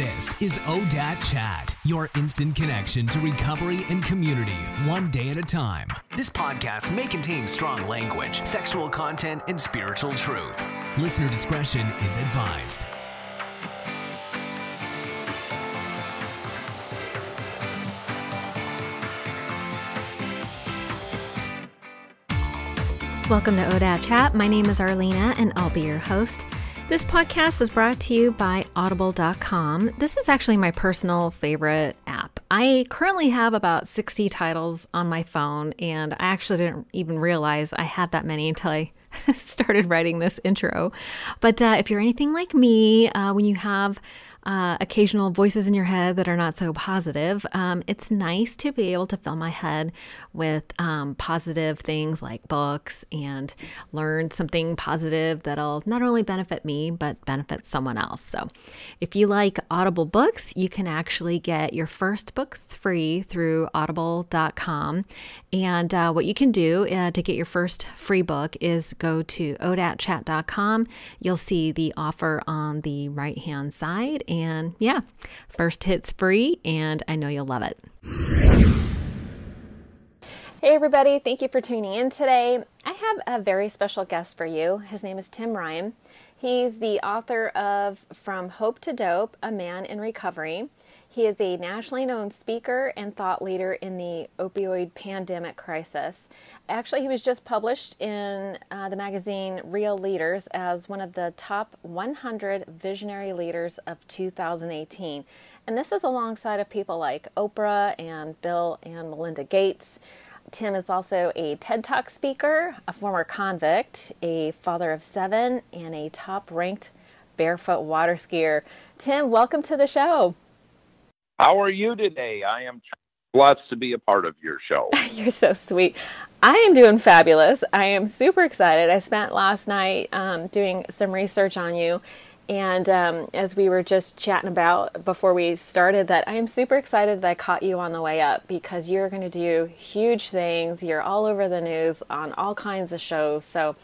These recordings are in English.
This is ODAT Chat, your instant connection to recovery and community, one day at a time. This podcast may contain strong language, sexual content, and spiritual truth. Listener discretion is advised. Welcome to ODAT Chat. My name is Arlena, and I'll be your host. This podcast is brought to you by Audible.com. This is actually my personal favorite app. I currently have about 60 titles on my phone, and I actually didn't even realize I had that many until I started writing this intro. But uh, if you're anything like me, uh, when you have uh, occasional voices in your head that are not so positive, um, it's nice to be able to fill my head with um, positive things like books and learn something positive that'll not only benefit me, but benefit someone else. So if you like Audible books, you can actually get your first book free through audible.com. And uh, what you can do uh, to get your first free book is go to odatchat.com. You'll see the offer on the right hand side and yeah, first hit's free, and I know you'll love it. Hey, everybody, thank you for tuning in today. I have a very special guest for you. His name is Tim Ryan. He's the author of From Hope to Dope A Man in Recovery. He is a nationally known speaker and thought leader in the opioid pandemic crisis. Actually, he was just published in uh, the magazine Real Leaders as one of the top 100 visionary leaders of 2018. And this is alongside of people like Oprah and Bill and Melinda Gates. Tim is also a TED Talk speaker, a former convict, a father of seven, and a top ranked barefoot water skier. Tim, welcome to the show. How are you today? I am blessed to be a part of your show. You're so sweet. I am doing fabulous. I am super excited. I spent last night um, doing some research on you. And um, as we were just chatting about before we started, that I am super excited that I caught you on the way up because you're going to do huge things. You're all over the news on all kinds of shows. So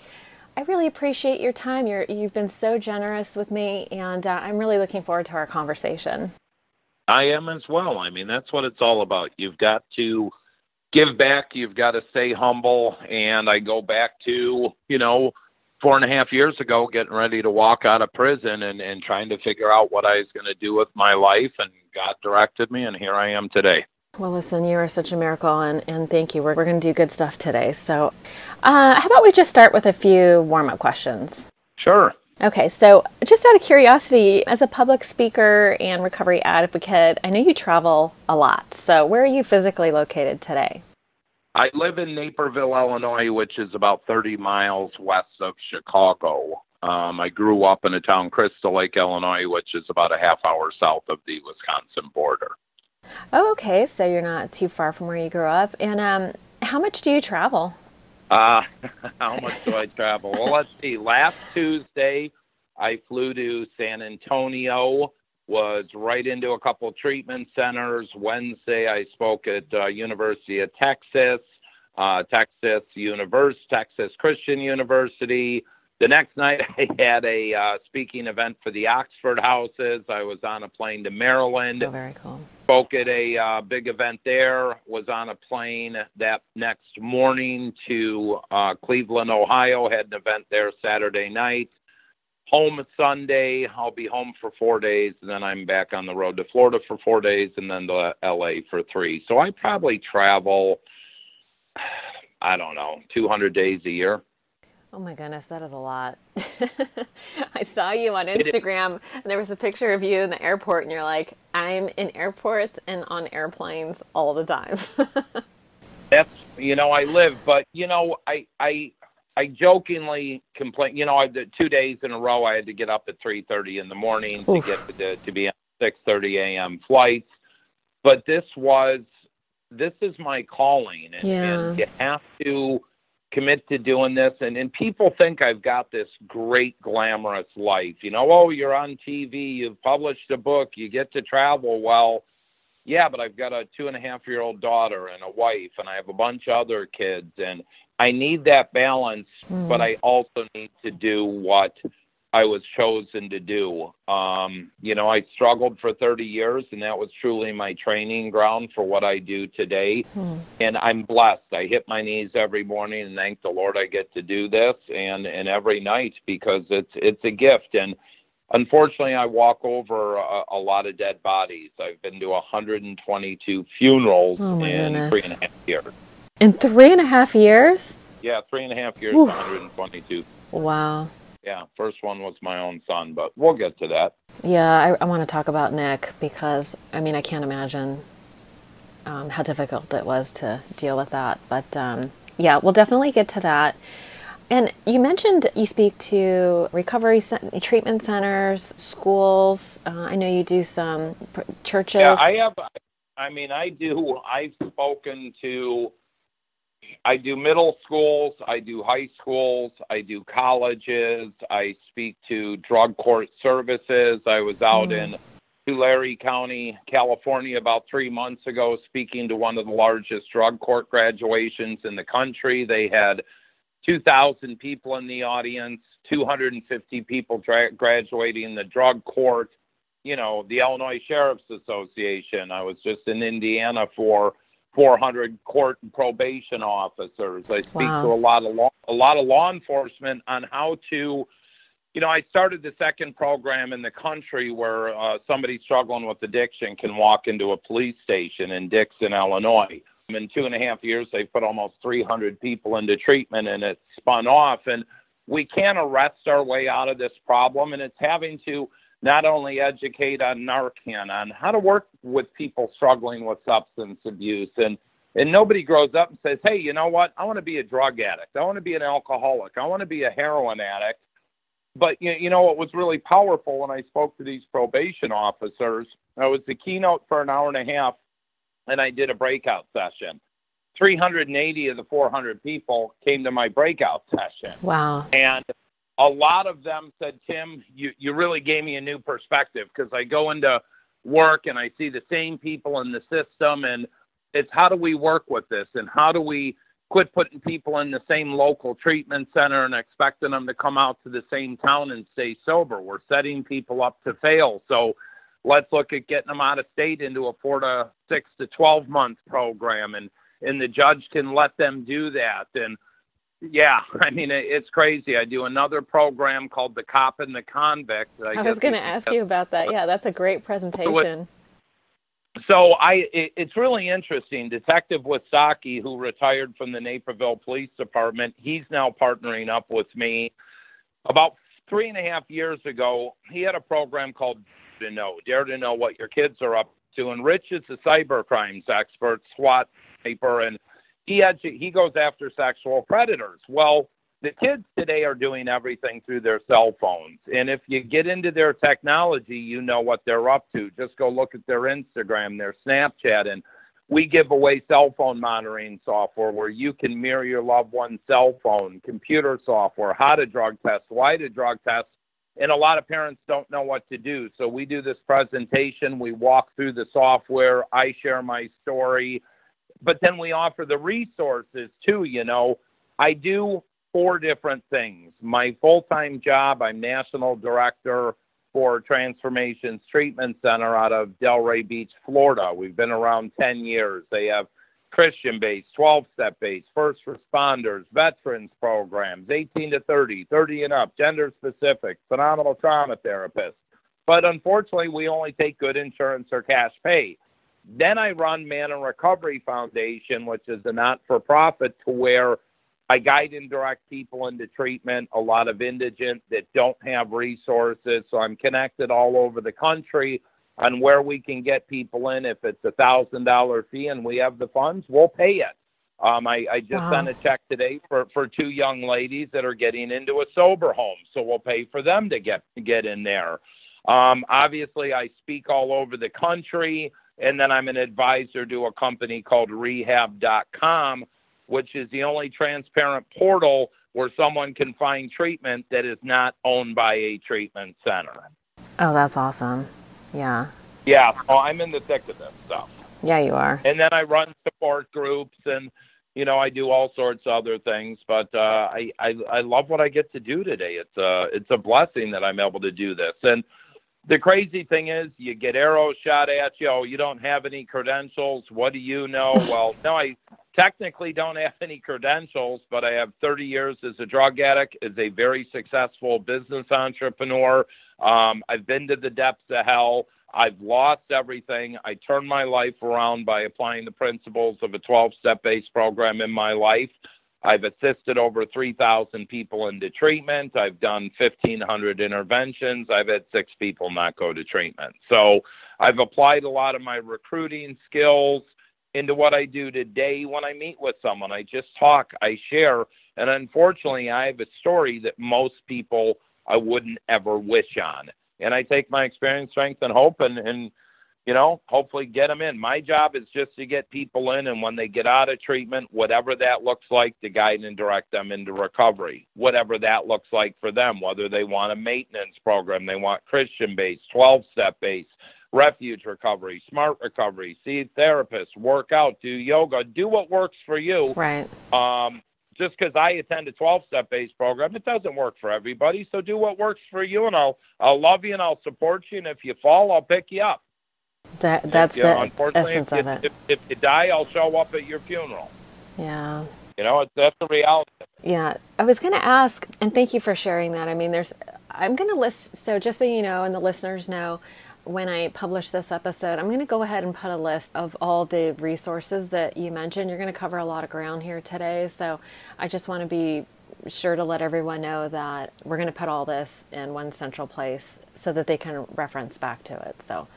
I really appreciate your time. You're, you've been so generous with me, and uh, I'm really looking forward to our conversation. I am as well. I mean, that's what it's all about. You've got to give back, you've got to stay humble. And I go back to, you know, four and a half years ago, getting ready to walk out of prison and, and trying to figure out what I was going to do with my life. And God directed me, and here I am today. Well, listen, you are such a miracle, and, and thank you. We're, we're going to do good stuff today. So, uh, how about we just start with a few warm up questions? Sure. Okay, so just out of curiosity, as a public speaker and recovery advocate, I know you travel a lot. So, where are you physically located today? I live in Naperville, Illinois, which is about 30 miles west of Chicago. Um, I grew up in a town, Crystal Lake, Illinois, which is about a half hour south of the Wisconsin border. Oh, okay. So you're not too far from where you grew up. And um, how much do you travel? Uh, how much do I travel? Well, let's see. Last Tuesday, I flew to San Antonio, was right into a couple treatment centers. Wednesday, I spoke at uh, University of Texas, uh, Texas University, Texas Christian University. The next night, I had a uh, speaking event for the Oxford Houses. I was on a plane to Maryland. Oh, very cool. Spoke at a uh, big event there. Was on a plane that next morning to uh, Cleveland, Ohio. Had an event there Saturday night. Home Sunday. I'll be home for four days, and then I'm back on the road to Florida for four days, and then to LA for three. So I probably travel. I don't know, 200 days a year. Oh my goodness, that is a lot. I saw you on Instagram, and there was a picture of you in the airport, and you're like, I'm in airports and on airplanes all the time. That's you know I live, but you know I I I jokingly complain. You know, I did two days in a row. I had to get up at three thirty in the morning Oof. to get to, to be on six thirty a.m. flights. But this was this is my calling, and, yeah. and you have to commit to doing this and and people think I've got this great glamorous life. You know, oh, you're on TV, you've published a book, you get to travel. Well, yeah, but I've got a two and a half year old daughter and a wife and I have a bunch of other kids and I need that balance, mm. but I also need to do what I was chosen to do. Um, you know, I struggled for 30 years, and that was truly my training ground for what I do today. Hmm. And I'm blessed. I hit my knees every morning and thank the Lord I get to do this, and and every night because it's it's a gift. And unfortunately, I walk over a, a lot of dead bodies. I've been to 122 funerals oh in goodness. three and a half years. In three and a half years? Yeah, three and a half years, Oof. 122. Wow yeah, first one was my own son, but we'll get to that. Yeah, I, I want to talk about Nick because I mean I can't imagine um, how difficult it was to deal with that. But um, yeah, we'll definitely get to that. And you mentioned you speak to recovery treatment centers, schools. Uh, I know you do some churches. Yeah, I have. I mean, I do. I've spoken to I do middle schools, I do high schools, I do colleges, I speak to drug court services. I was out mm. in Tulare County, California about three months ago speaking to one of the largest drug court graduations in the country. They had 2,000 people in the audience, 250 people tra- graduating the drug court, you know, the Illinois Sheriff's Association. I was just in Indiana for 400 court and probation officers. I speak wow. to a lot of law, a lot of law enforcement on how to. You know, I started the second program in the country where uh, somebody struggling with addiction can walk into a police station in Dixon, Illinois. In two and a half years, they put almost 300 people into treatment, and it spun off. And we can't arrest our way out of this problem, and it's having to not only educate on Narcan, on how to work with people struggling with substance abuse. And, and nobody grows up and says, hey, you know what? I want to be a drug addict. I want to be an alcoholic. I want to be a heroin addict. But you, you know what was really powerful when I spoke to these probation officers? I was the keynote for an hour and a half, and I did a breakout session. 380 of the 400 people came to my breakout session. Wow. And a lot of them said, Tim, you, you really gave me a new perspective because I go into work and I see the same people in the system and it's how do we work with this and how do we quit putting people in the same local treatment center and expecting them to come out to the same town and stay sober. We're setting people up to fail. So let's look at getting them out of state into a four to six to 12 month program and, and the judge can let them do that. And yeah, I mean it's crazy. I do another program called The Cop and the Convict. I, I was going to ask you about that. Yeah, that's a great presentation. So I, it, it's really interesting. Detective Wasaki, who retired from the Naperville Police Department, he's now partnering up with me. About three and a half years ago, he had a program called Dare to Know, Dare to Know what your kids are up to. And Rich is a cyber crimes expert, SWAT sniper, and he edu- he goes after sexual predators. Well, the kids today are doing everything through their cell phones, and if you get into their technology, you know what they're up to. Just go look at their Instagram, their Snapchat, and we give away cell phone monitoring software where you can mirror your loved one's cell phone, computer software, how to drug test, why to drug test. And a lot of parents don't know what to do. So we do this presentation. We walk through the software. I share my story but then we offer the resources too. You know, I do four different things. My full time job, I'm national director for Transformations Treatment Center out of Delray Beach, Florida. We've been around 10 years. They have Christian based, 12 step based, first responders, veterans programs, 18 to 30, 30 and up, gender specific, phenomenal trauma therapists. But unfortunately, we only take good insurance or cash pay. Then I run Man in Recovery Foundation, which is a not for profit to where I guide and direct people into treatment, a lot of indigent that don't have resources. So I'm connected all over the country on where we can get people in. If it's a thousand dollar fee and we have the funds, we'll pay it. Um, I, I just wow. sent a check today for, for two young ladies that are getting into a sober home, so we'll pay for them to get get in there. Um, obviously, I speak all over the country. And then I'm an advisor to a company called rehab.com, which is the only transparent portal where someone can find treatment that is not owned by a treatment center. Oh, that's awesome. Yeah. Yeah. So I'm in the thick of this stuff. Yeah, you are. And then I run support groups and you know, I do all sorts of other things, but uh, I, I I love what I get to do today. It's a it's a blessing that I'm able to do this. And the crazy thing is, you get arrows shot at you. Oh, you don't have any credentials. What do you know? well, no, I technically don't have any credentials, but I have 30 years as a drug addict, as a very successful business entrepreneur. Um, I've been to the depths of hell. I've lost everything. I turned my life around by applying the principles of a 12 step based program in my life. I've assisted over 3,000 people into treatment. I've done 1,500 interventions. I've had six people not go to treatment. So I've applied a lot of my recruiting skills into what I do today when I meet with someone. I just talk, I share. And unfortunately, I have a story that most people I wouldn't ever wish on and I take my experience, strength, and hope, and and you know, hopefully get them in. My job is just to get people in, and when they get out of treatment, whatever that looks like, to guide and direct them into recovery, whatever that looks like for them, whether they want a maintenance program, they want Christian based, 12 step based, refuge recovery, smart recovery, see therapists, work out, do yoga, do what works for you. Right. Um, just because I attend a 12 step based program, it doesn't work for everybody. So do what works for you, and I'll I'll love you and I'll support you. And if you fall, I'll pick you up. That that's if, the unfortunately, essence if, of it. If, if, you die, I'll show up at your funeral. Yeah. You know, it's, that's the reality. Yeah, I was going to ask, and thank you for sharing that. I mean, there's, I'm going to list. So just so you know, and the listeners know, when I publish this episode, I'm going to go ahead and put a list of all the resources that you mentioned. You're going to cover a lot of ground here today. So I just want to be sure to let everyone know that we're going to put all this in one central place so that they can reference back to it. So,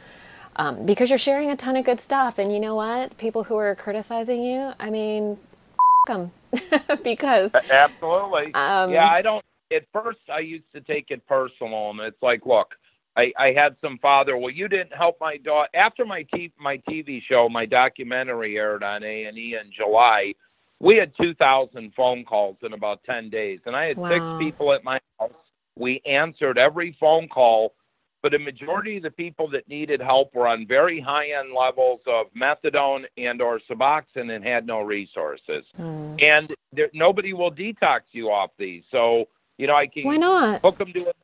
um, because you're sharing a ton of good stuff. And you know what? People who are criticizing you, I mean, them. because. Absolutely. Um, yeah, I don't. At first, I used to take it personal, and it's like, look, I, I had some father. Well, you didn't help my daughter after my t- my TV show, my documentary aired on A and E in July. We had two thousand phone calls in about ten days, and I had Wow. six people at my house. We answered every phone call, but a majority of the people that needed help were on very high end levels of methadone and or Suboxone and had no resources. mm. And there, nobody will detox you off these. So you know, I can Why not? hook them to it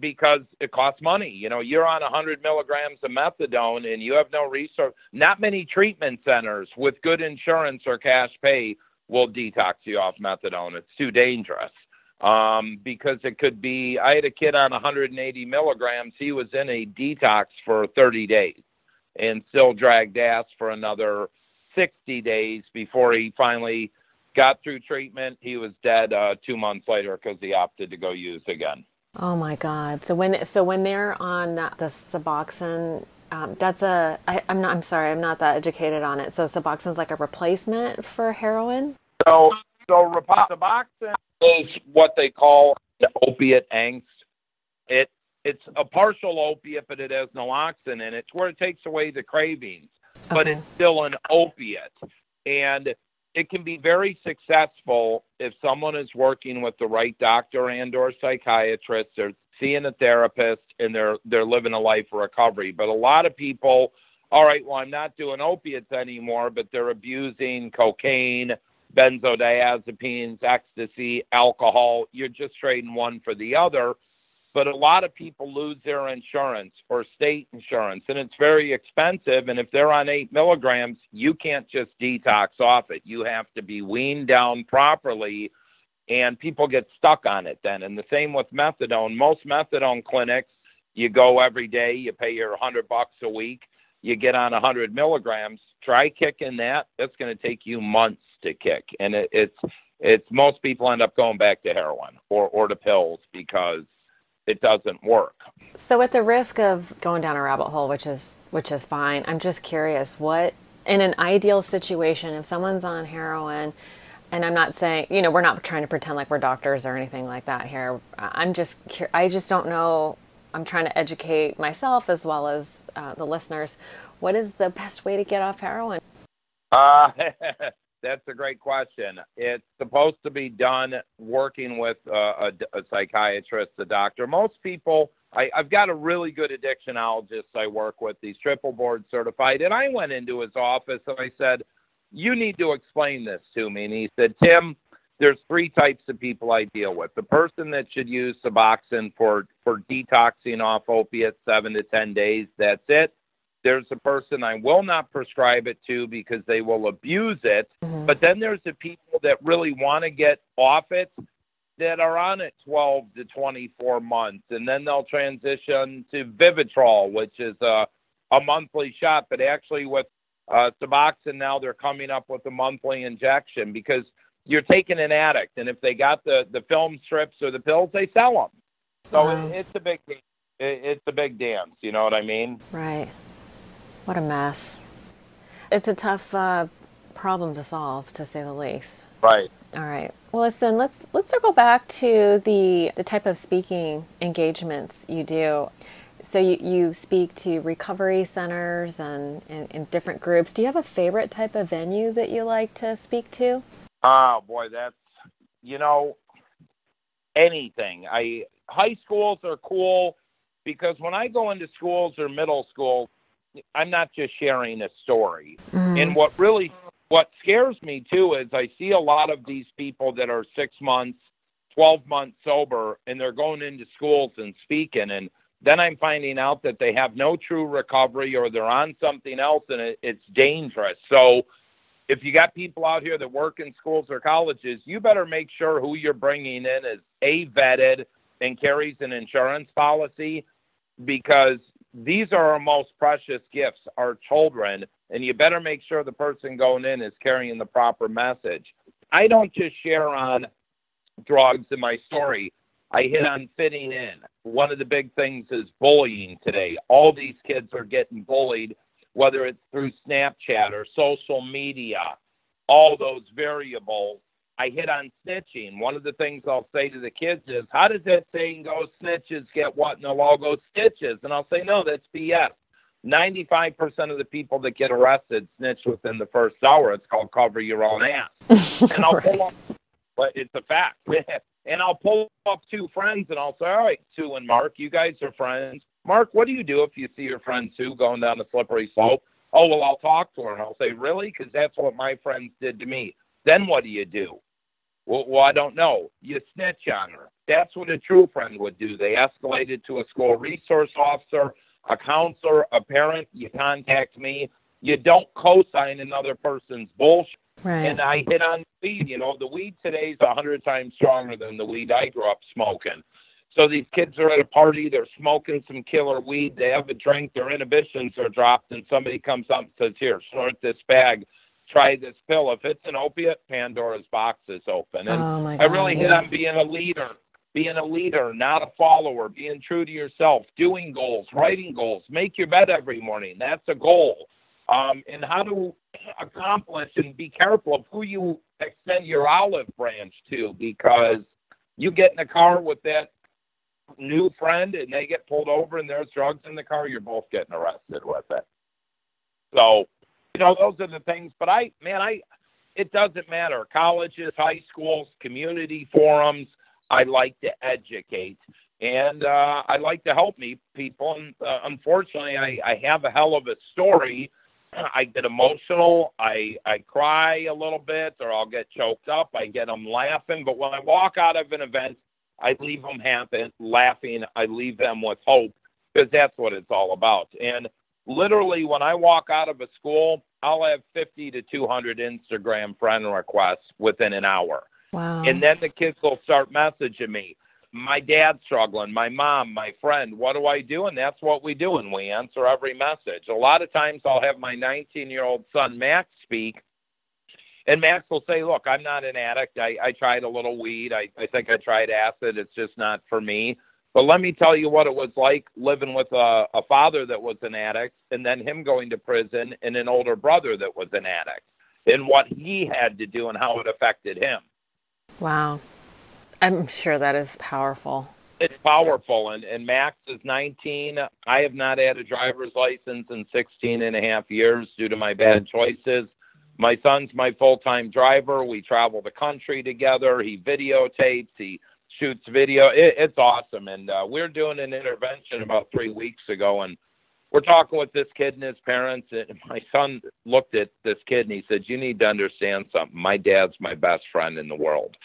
because it costs money. You know, you're on 100 milligrams of methadone and you have no resource. Not many treatment centers with good insurance or cash pay will detox you off methadone. It's too dangerous um, because it could be. I had a kid on 180 milligrams. He was in a detox for 30 days and still dragged ass for another 60 days before he finally got through treatment. He was dead uh, two months later because he opted to go use again. Oh my God! So when so when they're on that, the Suboxone, um, that's a I, I'm not I'm sorry I'm not that educated on it. So Suboxone's like a replacement for heroin. So, so Suboxone is what they call the opiate agonist. It it's a partial opiate, but it has naloxone in it, where it takes away the cravings, but it's still an opiate, and it can be very successful if someone is working with the right doctor and or psychiatrist or seeing a therapist and they're they're living a life of recovery. But a lot of people, all right, well I'm not doing opiates anymore, but they're abusing cocaine, benzodiazepines, ecstasy, alcohol. You're just trading one for the other. But a lot of people lose their insurance or state insurance, and it's very expensive. And if they're on eight milligrams, you can't just detox off it. You have to be weaned down properly, and people get stuck on it then. And the same with methadone. Most methadone clinics, you go every day, you pay your hundred bucks a week, you get on a hundred milligrams. Try kicking that. That's going to take you months to kick, and it, it's it's most people end up going back to heroin or or to pills because it doesn't work. So at the risk of going down a rabbit hole, which is which is fine, I'm just curious what in an ideal situation if someone's on heroin and I'm not saying, you know, we're not trying to pretend like we're doctors or anything like that here. I'm just I just don't know I'm trying to educate myself as well as uh, the listeners. What is the best way to get off heroin? Uh, that's a great question. It's supposed to be done working with uh, a, a psychiatrist, a doctor. Most people, I, I've got a really good addictionologist I work with. He's triple board certified. And I went into his office and I said, you need to explain this to me. And he said, Tim, there's three types of people I deal with. The person that should use Suboxone for, for detoxing off opiates seven to 10 days, that's it. There's a person I will not prescribe it to because they will abuse it. Mm-hmm. But then there's the people that really want to get off it that are on it 12 to 24 months. And then they'll transition to Vivitrol, which is a, a monthly shot. But actually, with uh, Suboxone now, they're coming up with a monthly injection because – you're taking an addict, and if they got the the film strips or the pills, they sell them. So wow. it, it's a big it, it's a big dance. You know what I mean? Right. What a mess. It's a tough uh, problem to solve, to say the least. Right. All right. Well, listen. Let's let's circle back to the the type of speaking engagements you do. So you, you speak to recovery centers and in different groups. Do you have a favorite type of venue that you like to speak to? Oh boy, that's you know anything. I high schools are cool because when I go into schools or middle school, I'm not just sharing a story. Mm-hmm. And what really what scares me too is I see a lot of these people that are 6 months, 12 months sober and they're going into schools and speaking and then I'm finding out that they have no true recovery or they're on something else and it, it's dangerous. So if you got people out here that work in schools or colleges, you better make sure who you're bringing in is a vetted and carries an insurance policy because these are our most precious gifts, our children, and you better make sure the person going in is carrying the proper message. I don't just share on drugs in my story. I hit on fitting in. One of the big things is bullying today. All these kids are getting bullied whether it's through Snapchat or social media, all those variables. I hit on snitching. One of the things I'll say to the kids is, How does that saying go? Snitches get what? And they'll all go stitches. And I'll say, No, that's BS. 95% of the people that get arrested snitch within the first hour. It's called cover your own ass. and I'll pull up, but it's a fact. and I'll pull up two friends and I'll say, All right, Sue and Mark, you guys are friends. Mark, what do you do if you see your friend Sue going down the slippery slope? Oh, well, I'll talk to her. And I'll say, Really? Because that's what my friends did to me. Then what do you do? Well, well, I don't know. You snitch on her. That's what a true friend would do. They escalated to a school resource officer, a counselor, a parent. You contact me. You don't co sign another person's bullshit. Right. And I hit on weed. You know, the weed today is a hundred times stronger than the weed I grew up smoking. So these kids are at a party, they're smoking some killer weed, they have a drink, their inhibitions are dropped, and somebody comes up and says, Here, snort this bag, try this pill. If it's an opiate, Pandora's box is open. And oh I really hit on being a leader, being a leader, not a follower, being true to yourself, doing goals, writing goals, make your bed every morning. That's a goal. Um, and how to accomplish and be careful of who you extend your olive branch to because you get in a car with that new friend and they get pulled over and there's drugs in the car, you're both getting arrested with it. So, you know, those are the things. But I, man, I, it doesn't matter. Colleges, high schools, community forums. I like to educate and uh, I like to help me people. And uh, unfortunately, I, I have a hell of a story. I get emotional. I I cry a little bit, or I'll get choked up. I get them laughing. But when I walk out of an event, I leave them happy, laughing. I leave them with hope because that's what it's all about. And literally, when I walk out of a school, I'll have 50 to 200 Instagram friend requests within an hour. Wow. And then the kids will start messaging me. My dad's struggling, my mom, my friend, what do I do? And that's what we do, and we answer every message. A lot of times I'll have my 19 year old son, Max, speak, and Max will say, "Look, I'm not an addict. I, I tried a little weed. I, I think I tried acid. It's just not for me." But let me tell you what it was like living with a, a father that was an addict, and then him going to prison, and an older brother that was an addict, and what he had to do and how it affected him. Wow, I'm sure that is powerful. It's powerful, and, and Max is 19. I have not had a driver's license in 16 and a half years due to my bad choices. My son's my full time driver. We travel the country together. He videotapes, he shoots video. It, it's awesome. And uh, we're doing an intervention about three weeks ago, and we're talking with this kid and his parents, and my son looked at this kid and he said, "You need to understand something. My dad's my best friend in the world."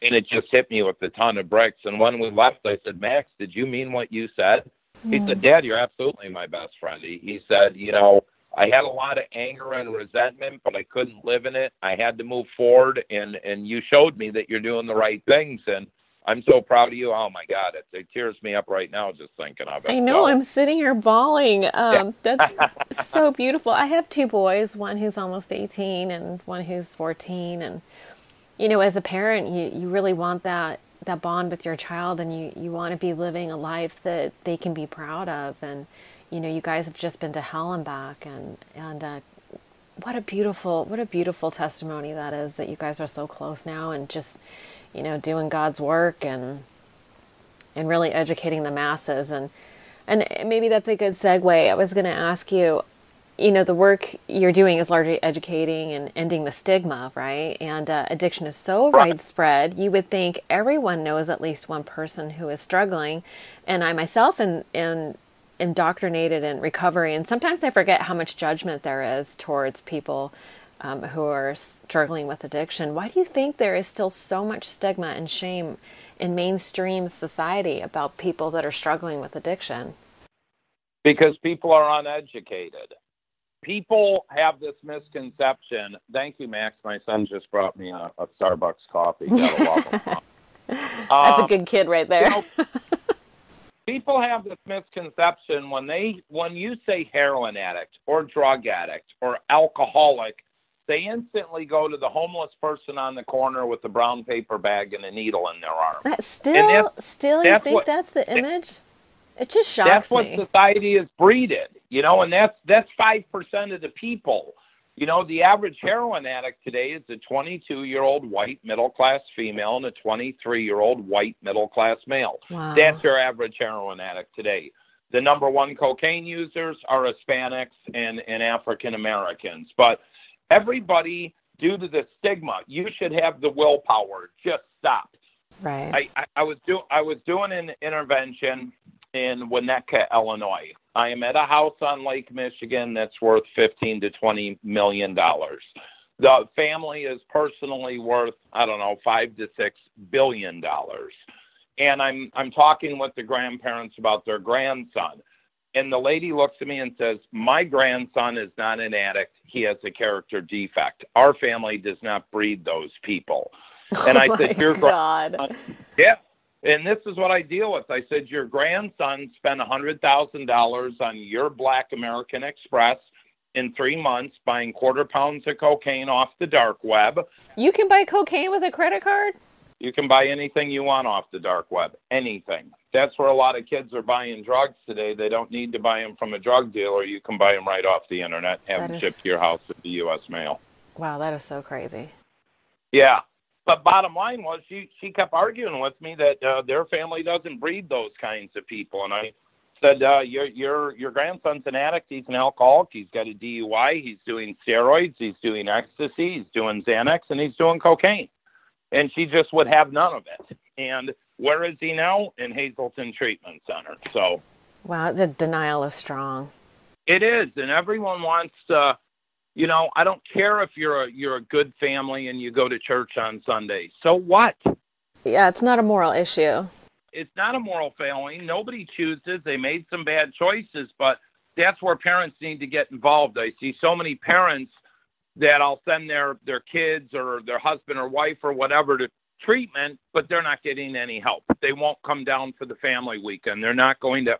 And it just hit me with a ton of bricks. And when we left, I said, "Max, did you mean what you said?" He said, "Dad, you're absolutely my best friend." He, he said, "You know." I had a lot of anger and resentment, but I couldn't live in it. I had to move forward, and and you showed me that you're doing the right things, and I'm so proud of you. Oh my God, it, it tears me up right now just thinking of it. I know. So. I'm sitting here bawling. Um, yeah. that's so beautiful. I have two boys, one who's almost 18 and one who's 14. And you know, as a parent, you you really want that that bond with your child, and you you want to be living a life that they can be proud of. And you know, you guys have just been to hell and back, and and uh, what a beautiful what a beautiful testimony that is that you guys are so close now, and just you know, doing God's work and and really educating the masses and and maybe that's a good segue. I was going to ask you, you know, the work you're doing is largely educating and ending the stigma, right? And uh, addiction is so right. widespread. You would think everyone knows at least one person who is struggling. And I myself am, am indoctrinated in recovery, and sometimes I forget how much judgment there is towards people um, who are struggling with addiction. Why do you think there is still so much stigma and shame in mainstream society about people that are struggling with addiction? Because people are uneducated. People have this misconception. Thank you, Max. My son just brought me a, a Starbucks coffee. That's um, a good kid right there. You know, people have this misconception when they when you say heroin addict or drug addict or alcoholic they instantly go to the homeless person on the corner with the brown paper bag and a needle in their arm. That still, still, you think what, that's the image? It just shocks That's what me. society is breeded, you know, and that's that's five percent of the people. You know, the average heroin addict today is a 22 year old white middle class female and a 23 year old white middle class male. Wow. That's your average heroin addict today. The number one cocaine users are Hispanics and, and African Americans. But everybody, due to the stigma, you should have the willpower. Just stop. Right. I, I, I was doing I was doing an intervention in Winnetka, Illinois. I am at a house on Lake Michigan that's worth fifteen to twenty million dollars. The family is personally worth I don't know five to six billion dollars, and I'm I'm talking with the grandparents about their grandson. And the lady looks at me and says, My grandson is not an addict. He has a character defect. Our family does not breed those people. And oh I said, Your God. Yeah. And this is what I deal with. I said, Your grandson spent a $100,000 on your Black American Express in three months buying quarter pounds of cocaine off the dark web. You can buy cocaine with a credit card? You can buy anything you want off the dark web. Anything that's where a lot of kids are buying drugs today. They don't need to buy them from a drug dealer. You can buy them right off the internet, have that them is... shipped to your house with the U.S. mail. Wow, that is so crazy. Yeah, but bottom line was she she kept arguing with me that uh, their family doesn't breed those kinds of people, and I said uh, your your your grandson's an addict. He's an alcoholic. He's got a DUI. He's doing steroids. He's doing ecstasy. He's doing Xanax, and he's doing cocaine. And she just would have none of it. And where is he now? In Hazelden Treatment Center. So, wow, the denial is strong. It is, and everyone wants to. You know, I don't care if you're a you're a good family and you go to church on Sunday. So what? Yeah, it's not a moral issue. It's not a moral failing. Nobody chooses. They made some bad choices, but that's where parents need to get involved. I see so many parents that I'll send their their kids or their husband or wife or whatever to treatment, but they're not getting any help. They won't come down for the family weekend. They're not going to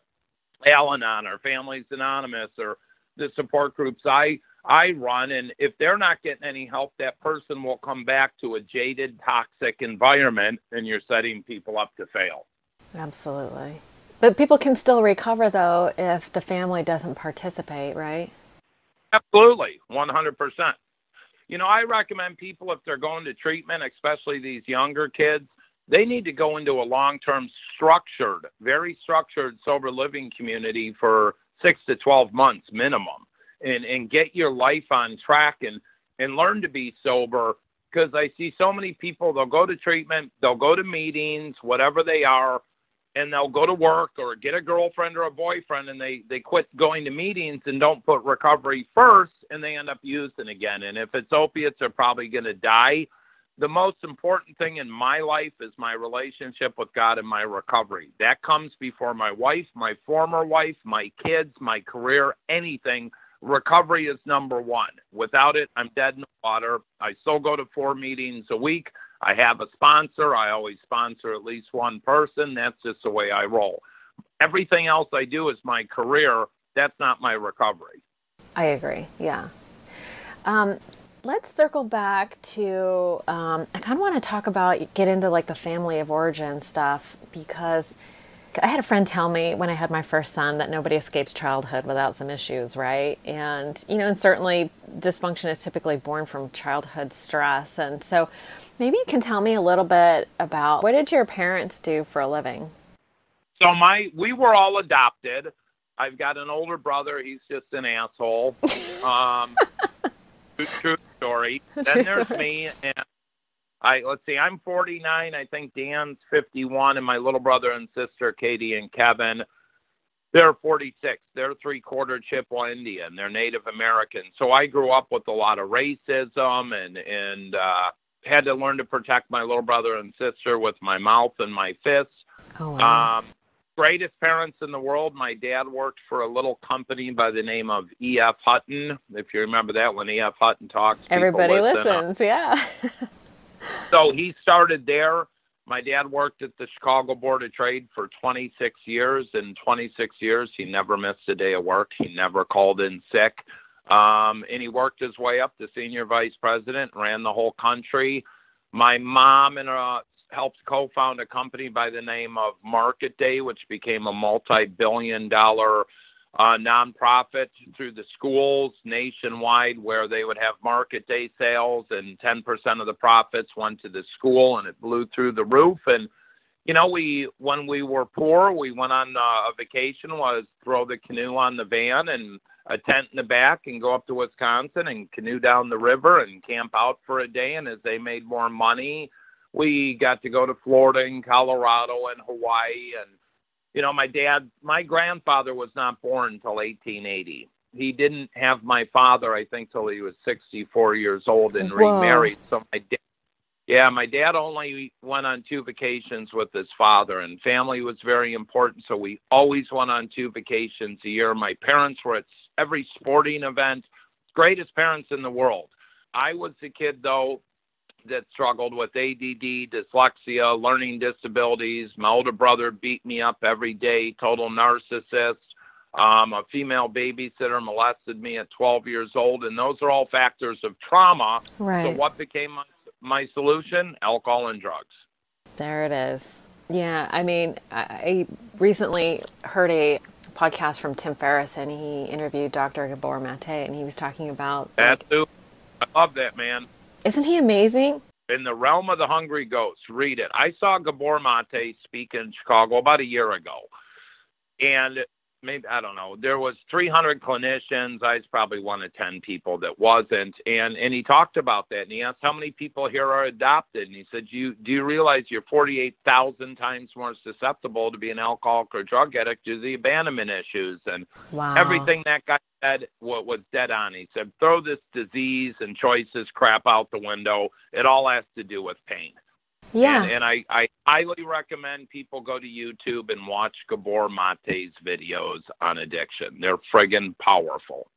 Al Anon or Families Anonymous or the support groups I I run. And if they're not getting any help, that person will come back to a jaded, toxic environment, and you're setting people up to fail. Absolutely. But people can still recover though if the family doesn't participate, right? Absolutely, 100% you know, I recommend people if they're going to treatment, especially these younger kids, they need to go into a long term structured, very structured sober living community for six to 12 months minimum and, and get your life on track and, and learn to be sober. Because I see so many people, they'll go to treatment, they'll go to meetings, whatever they are, and they'll go to work or get a girlfriend or a boyfriend and they they quit going to meetings and don't put recovery first and they end up using again and if it's opiates they're probably going to die the most important thing in my life is my relationship with God and my recovery. That comes before my wife, my former wife, my kids, my career, anything. Recovery is number one. Without it, I'm dead in the water. I still go to four meetings a week. I have a sponsor. I always sponsor at least one person. That's just the way I roll. Everything else I do is my career. That's not my recovery. I agree. Yeah. Um, let's circle back to um, i kind of want to talk about get into like the family of origin stuff because i had a friend tell me when i had my first son that nobody escapes childhood without some issues right and you know and certainly dysfunction is typically born from childhood stress and so maybe you can tell me a little bit about what did your parents do for a living so my we were all adopted i've got an older brother he's just an asshole um, true story. then there's story. me and I let's see, I'm 49. I think Dan's 51, and my little brother and sister Katie and Kevin, they're 46. They're three quarter Chippewa Indian. They're Native American. So I grew up with a lot of racism and and uh, had to learn to protect my little brother and sister with my mouth and my fists. Oh, wow. Um, greatest parents in the world. My dad worked for a little company by the name of E.F. Hutton. If you remember that, when E.F. Hutton talks, everybody listen. listens. Yeah. so he started there. My dad worked at the Chicago Board of Trade for 26 years. In 26 years, he never missed a day of work. He never called in sick. Um, and he worked his way up to senior vice president, ran the whole country. My mom and a helped co-found a company by the name of Market Day, which became a multi-billion dollar uh, nonprofit through the schools nationwide where they would have market day sales and 10% of the profits went to the school and it blew through the roof. And, you know, we, when we were poor, we went on uh, a vacation was throw the canoe on the van and a tent in the back and go up to Wisconsin and canoe down the river and camp out for a day. And as they made more money, we got to go to Florida and Colorado and Hawaii. And you know my dad my grandfather was not born until 1880 he didn't have my father i think till he was 64 years old and Whoa. remarried. So my dad yeah my dad only went on two vacations with his father and family was very important. So we always went on two vacations a year. My parents were at every sporting event greatest parents in the world i was the kid though that struggled with ADD, dyslexia, learning disabilities. My older brother beat me up every day, total narcissist. Um, a female babysitter molested me at 12 years old, and those are all factors of trauma. Right. So, what became my, my solution? Alcohol and drugs. There it is. Yeah, I mean, I recently heard a podcast from Tim Ferriss, and he interviewed Dr. Gabor Mate, and he was talking about. Like, I love that man. Isn't he amazing? In the realm of the hungry ghosts, read it. I saw Gabor Mate speak in Chicago about a year ago, and maybe I don't know. There was 300 clinicians. I was probably one of 10 people that wasn't, and and he talked about that. And he asked how many people here are adopted, and he said, "You do you realize you're 48,000 times more susceptible to be an alcoholic or drug addict due to the abandonment issues and wow. everything that guy said what was dead on. He said, throw this disease and choices crap out the window. It all has to do with pain." Yeah. And, and I, I highly recommend people go to YouTube and watch Gabor Mate's videos on addiction. They're friggin' powerful.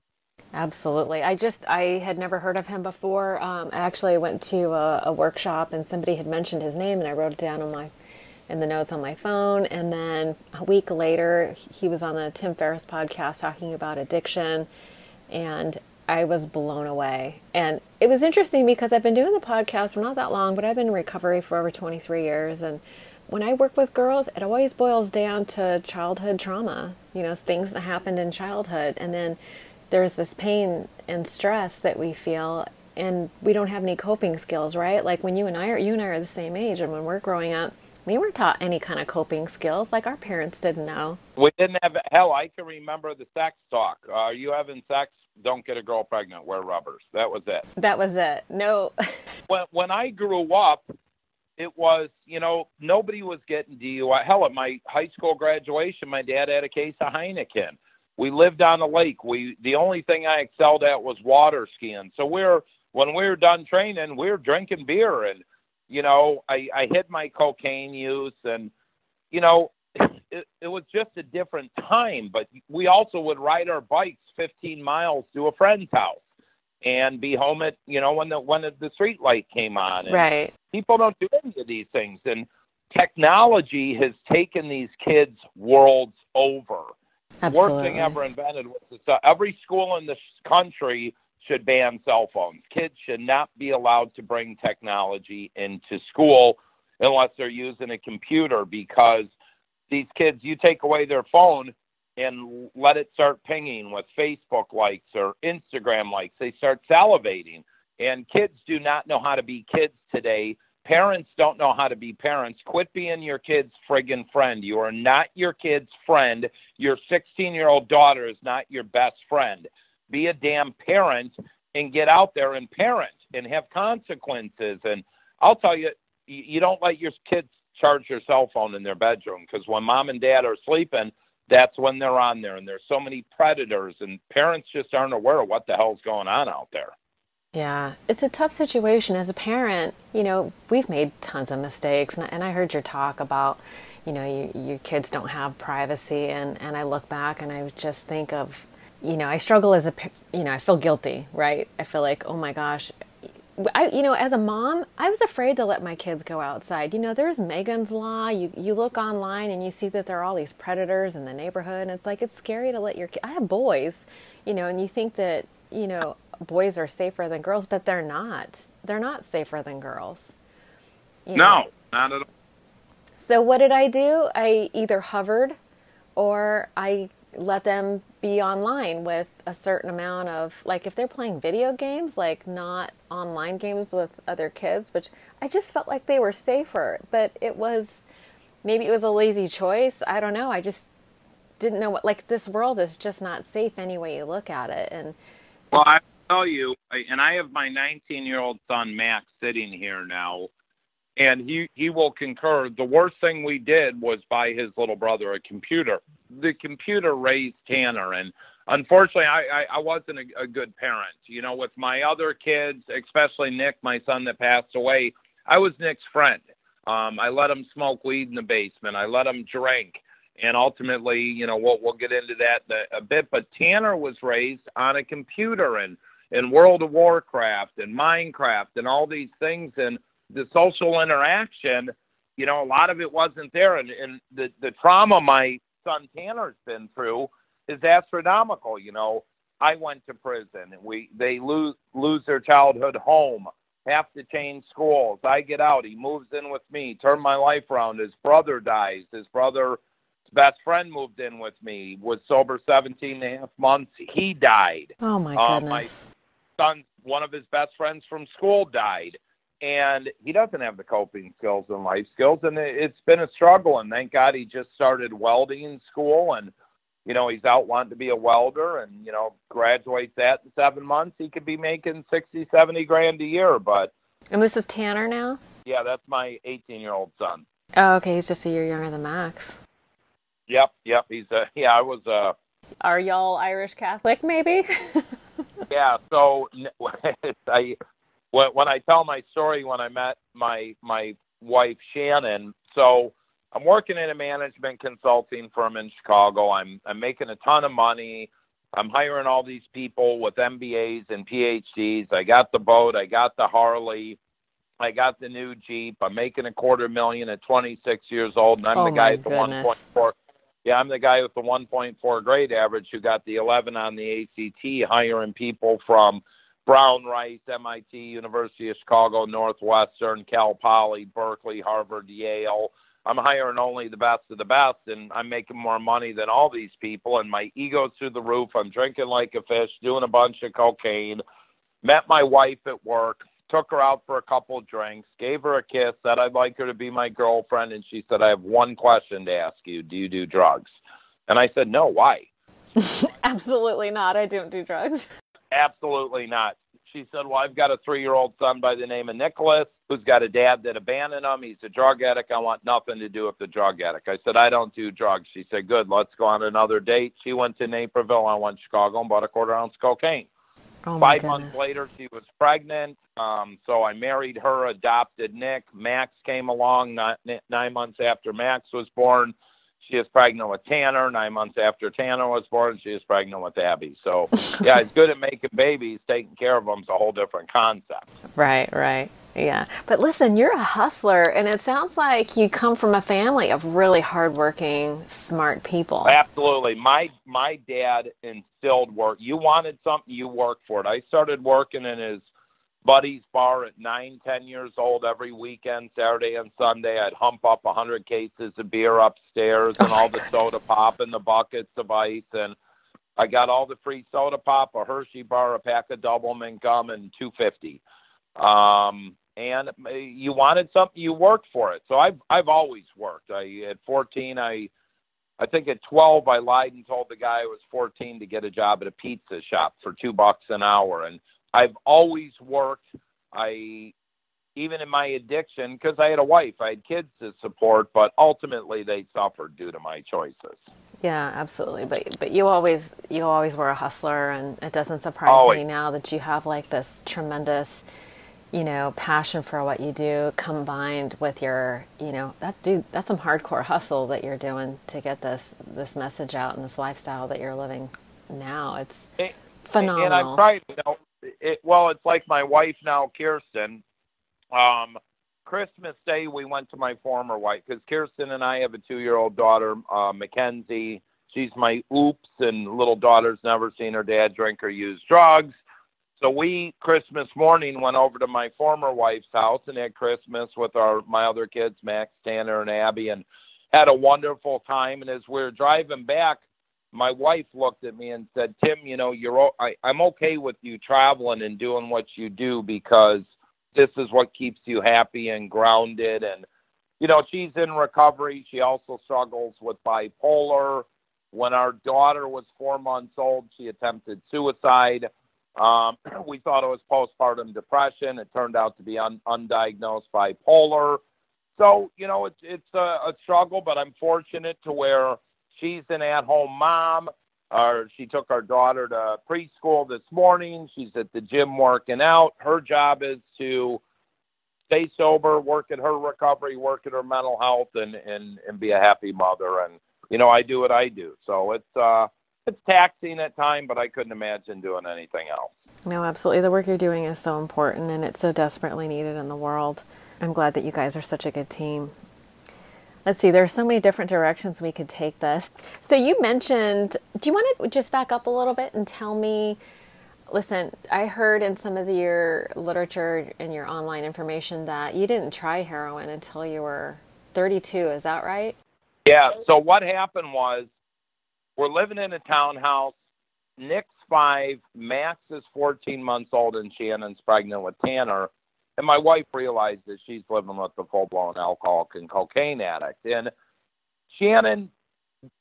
Absolutely. I just, I had never heard of him before. Um, I actually went to a, a workshop and somebody had mentioned his name and I wrote it down on my, in the notes on my phone. And then a week later, he was on the Tim Ferriss podcast talking about addiction. And I was blown away. And it was interesting because I've been doing the podcast for not that long, but I've been in recovery for over 23 years. And when I work with girls, it always boils down to childhood trauma, you know, things that happened in childhood. And then there's this pain and stress that we feel and we don't have any coping skills, right? Like when you and I are you and I are the same age and when we're growing up, we weren't taught any kind of coping skills like our parents didn't know. We didn't have hell, I can remember the sex talk. Are you having sex? Don't get a girl pregnant, wear rubbers. That was it. That was it. No. when when I grew up, it was, you know, nobody was getting DUI. Hell, at my high school graduation, my dad had a case of Heineken. We lived on a lake. We the only thing I excelled at was water skiing. So we're when we were done training, we were drinking beer, and you know, I I hid my cocaine use, and you know, it, it was just a different time. But we also would ride our bikes 15 miles to a friend's house and be home at you know when the when the street light came on. And right. People don't do any of these things, and technology has taken these kids worlds over. Absolutely. Worst thing ever invented was this, uh, every school in this country should ban cell phones. Kids should not be allowed to bring technology into school unless they're using a computer because these kids, you take away their phone, and let it start pinging with Facebook likes or Instagram likes. They start salivating. And kids do not know how to be kids today. Parents don't know how to be parents. Quit being your kid's friggin' friend. You are not your kid's friend. Your 16 year old daughter is not your best friend. Be a damn parent and get out there and parent and have consequences. And I'll tell you, you don't let your kids charge your cell phone in their bedroom because when mom and dad are sleeping, that's when they're on there. And there's so many predators, and parents just aren't aware of what the hell's going on out there. Yeah, it's a tough situation as a parent. You know, we've made tons of mistakes, and I heard your talk about, you know, you, your kids don't have privacy, and and I look back and I just think of, you know, I struggle as a, you know, I feel guilty, right? I feel like, oh my gosh, I, you know, as a mom, I was afraid to let my kids go outside. You know, there's Megan's Law. You you look online and you see that there are all these predators in the neighborhood, and it's like it's scary to let your. I have boys, you know, and you think that you know boys are safer than girls, but they're not. They're not safer than girls. You know? No, not at all. So what did I do? I either hovered, or I let them be online with a certain amount of like if they're playing video games like not online games with other kids which i just felt like they were safer but it was maybe it was a lazy choice. I don't know. I just didn't know what like this world is just not safe any way you look at it and well i tell you and i have my 19 year old son max sitting here now and he he will concur. The worst thing we did was buy his little brother a computer the computer raised tanner and unfortunately i i, I wasn't a, a good parent. You know with my other kids especially nick my son that passed away i was nick's friend. Um i let him smoke weed in the basement. I let him drink. And ultimately you know we'll we'll get into that a bit. But tanner was raised on a computer and in world of warcraft and minecraft and all these things. And the social interaction, you know, a lot of it wasn't there, and, and the the trauma my son Tanner's been through is astronomical. You know, I went to prison, and we they lose lose their childhood home, have to change schools. I get out, he moves in with me, turn my life around. His brother dies. His brother best friend moved in with me. Was sober 17 and a half months. He died. Oh my goodness uh, my son one of his best friends from school died and he doesn't have the coping skills and life. Skills and it's been a struggle and thank god he just started welding school and you know he's out wanting to be a welder and you know graduates that in seven months he could be making sixty seventy grand a year but and this is tanner now? Yeah that's my eighteen year old son. Oh okay he's just a year younger than max. Yep yep he's a yeah i was a are y'all irish catholic maybe? Yeah so i when when I tell my story when I met my my wife Shannon. So I'm working in a management consulting firm in Chicago. I'm I'm making a ton of money. I'm hiring all these people with MBAs and PhDs. I got the boat. I got the Harley. I got the new Jeep. I'm making a quarter million at 26 years old, and I'm oh the guy at the 1.4. Yeah, I'm the guy with the 1.4 grade average who got the 11 on the ACT, hiring people from Brown Rice, MIT, University of Chicago, Northwestern, Cal Poly, Berkeley, Harvard, Yale. I'm hiring only the best of the best, and I'm making more money than all these people. And my ego's through the roof. I'm drinking like a fish, doing a bunch of cocaine. Met my wife at work, took her out for a couple drinks, gave her a kiss, said I'd like her to be my girlfriend, and she said, I have one question to ask you. Do you do drugs? And I said, No, why? Absolutely not. I don't do drugs. Absolutely not. she said, Well, I've got a three year old son by the name of Nicholas who's got a dad that abandoned him. He's a drug addict. I want nothing to do with the drug addict. I said, I don't do drugs. She said, Good, let's go on another date. She went to Naperville. I went to Chicago and bought a quarter ounce cocaine. Oh Five goodness. months later, she was pregnant. Um, so I married her, adopted Nick. Max came along nine, nine months after Max was born. She is pregnant with Tanner. Nine months after Tanner was born, she is pregnant with Abby. So, yeah, it's good at making babies. Taking care of them is a whole different concept. Right, right. Yeah. But listen, you're a hustler, and it sounds like you come from a family of really hardworking, smart people. Absolutely. My my dad instilled work. You wanted something, you worked for it. I started working in his buddy's bar at nine, ten years old every weekend, Saturday and Sunday. I'd hump up a hundred cases of beer upstairs and all the soda pop and the buckets of ice and I got all the free soda pop, a Hershey bar, a pack of Doublemint gum, and two fifty. Um, and you wanted something, you worked for it. So I've I've always worked. I at fourteen, I I think at twelve, I lied and told the guy I was fourteen to get a job at a pizza shop for two bucks an hour, and I've always worked. I even in my addiction because I had a wife, I had kids to support, but ultimately they suffered due to my choices. Yeah, absolutely. But but you always you always were a hustler, and it doesn't surprise Always. me now that you have like this tremendous, you know, passion for what you do, combined with your, you know, that dude, that's some hardcore hustle that you're doing to get this this message out and this lifestyle that you're living now. It's phenomenal. And I've tried, you know, it, well, it's like my wife now, Kirsten. Um, Christmas Day, we went to my former wife because Kirsten and I have a two-year-old daughter, uh, Mackenzie. She's my oops, and little daughter's never seen her dad drink or use drugs. So we Christmas morning went over to my former wife's house and had Christmas with our my other kids, Max, Tanner, and Abby, and had a wonderful time. And as we were driving back, my wife looked at me and said, "Tim, you know, you're o- I, I'm okay with you traveling and doing what you do because this is what keeps you happy and grounded." And you know, she's in recovery. She also struggles with bipolar. When our daughter was four months old, she attempted suicide. Um, we thought it was postpartum depression. It turned out to be un- undiagnosed bipolar. So you know, it's it's a, a struggle, but I'm fortunate to where she's an at-home mom. Or she took our daughter to preschool this morning. She's at the gym working out. Her job is to stay sober, work at her recovery, work at her mental health, and and and be a happy mother. And you know, I do what I do. So it's uh it's taxing at time, but I couldn't imagine doing anything else. No, absolutely. The work you're doing is so important and it's so desperately needed in the world. I'm glad that you guys are such a good team. Let's see, there's so many different directions we could take this. So you mentioned, do you want to just back up a little bit and tell me? Listen, I heard in some of your literature and your online information that you didn't try heroin until you were 32. Is that right? Yeah. So what happened was, we're living in a townhouse. Nick's five, Max is 14 months old, and Shannon's pregnant with Tanner. And my wife realized that she's living with a full blown alcoholic and cocaine addict. And Shannon,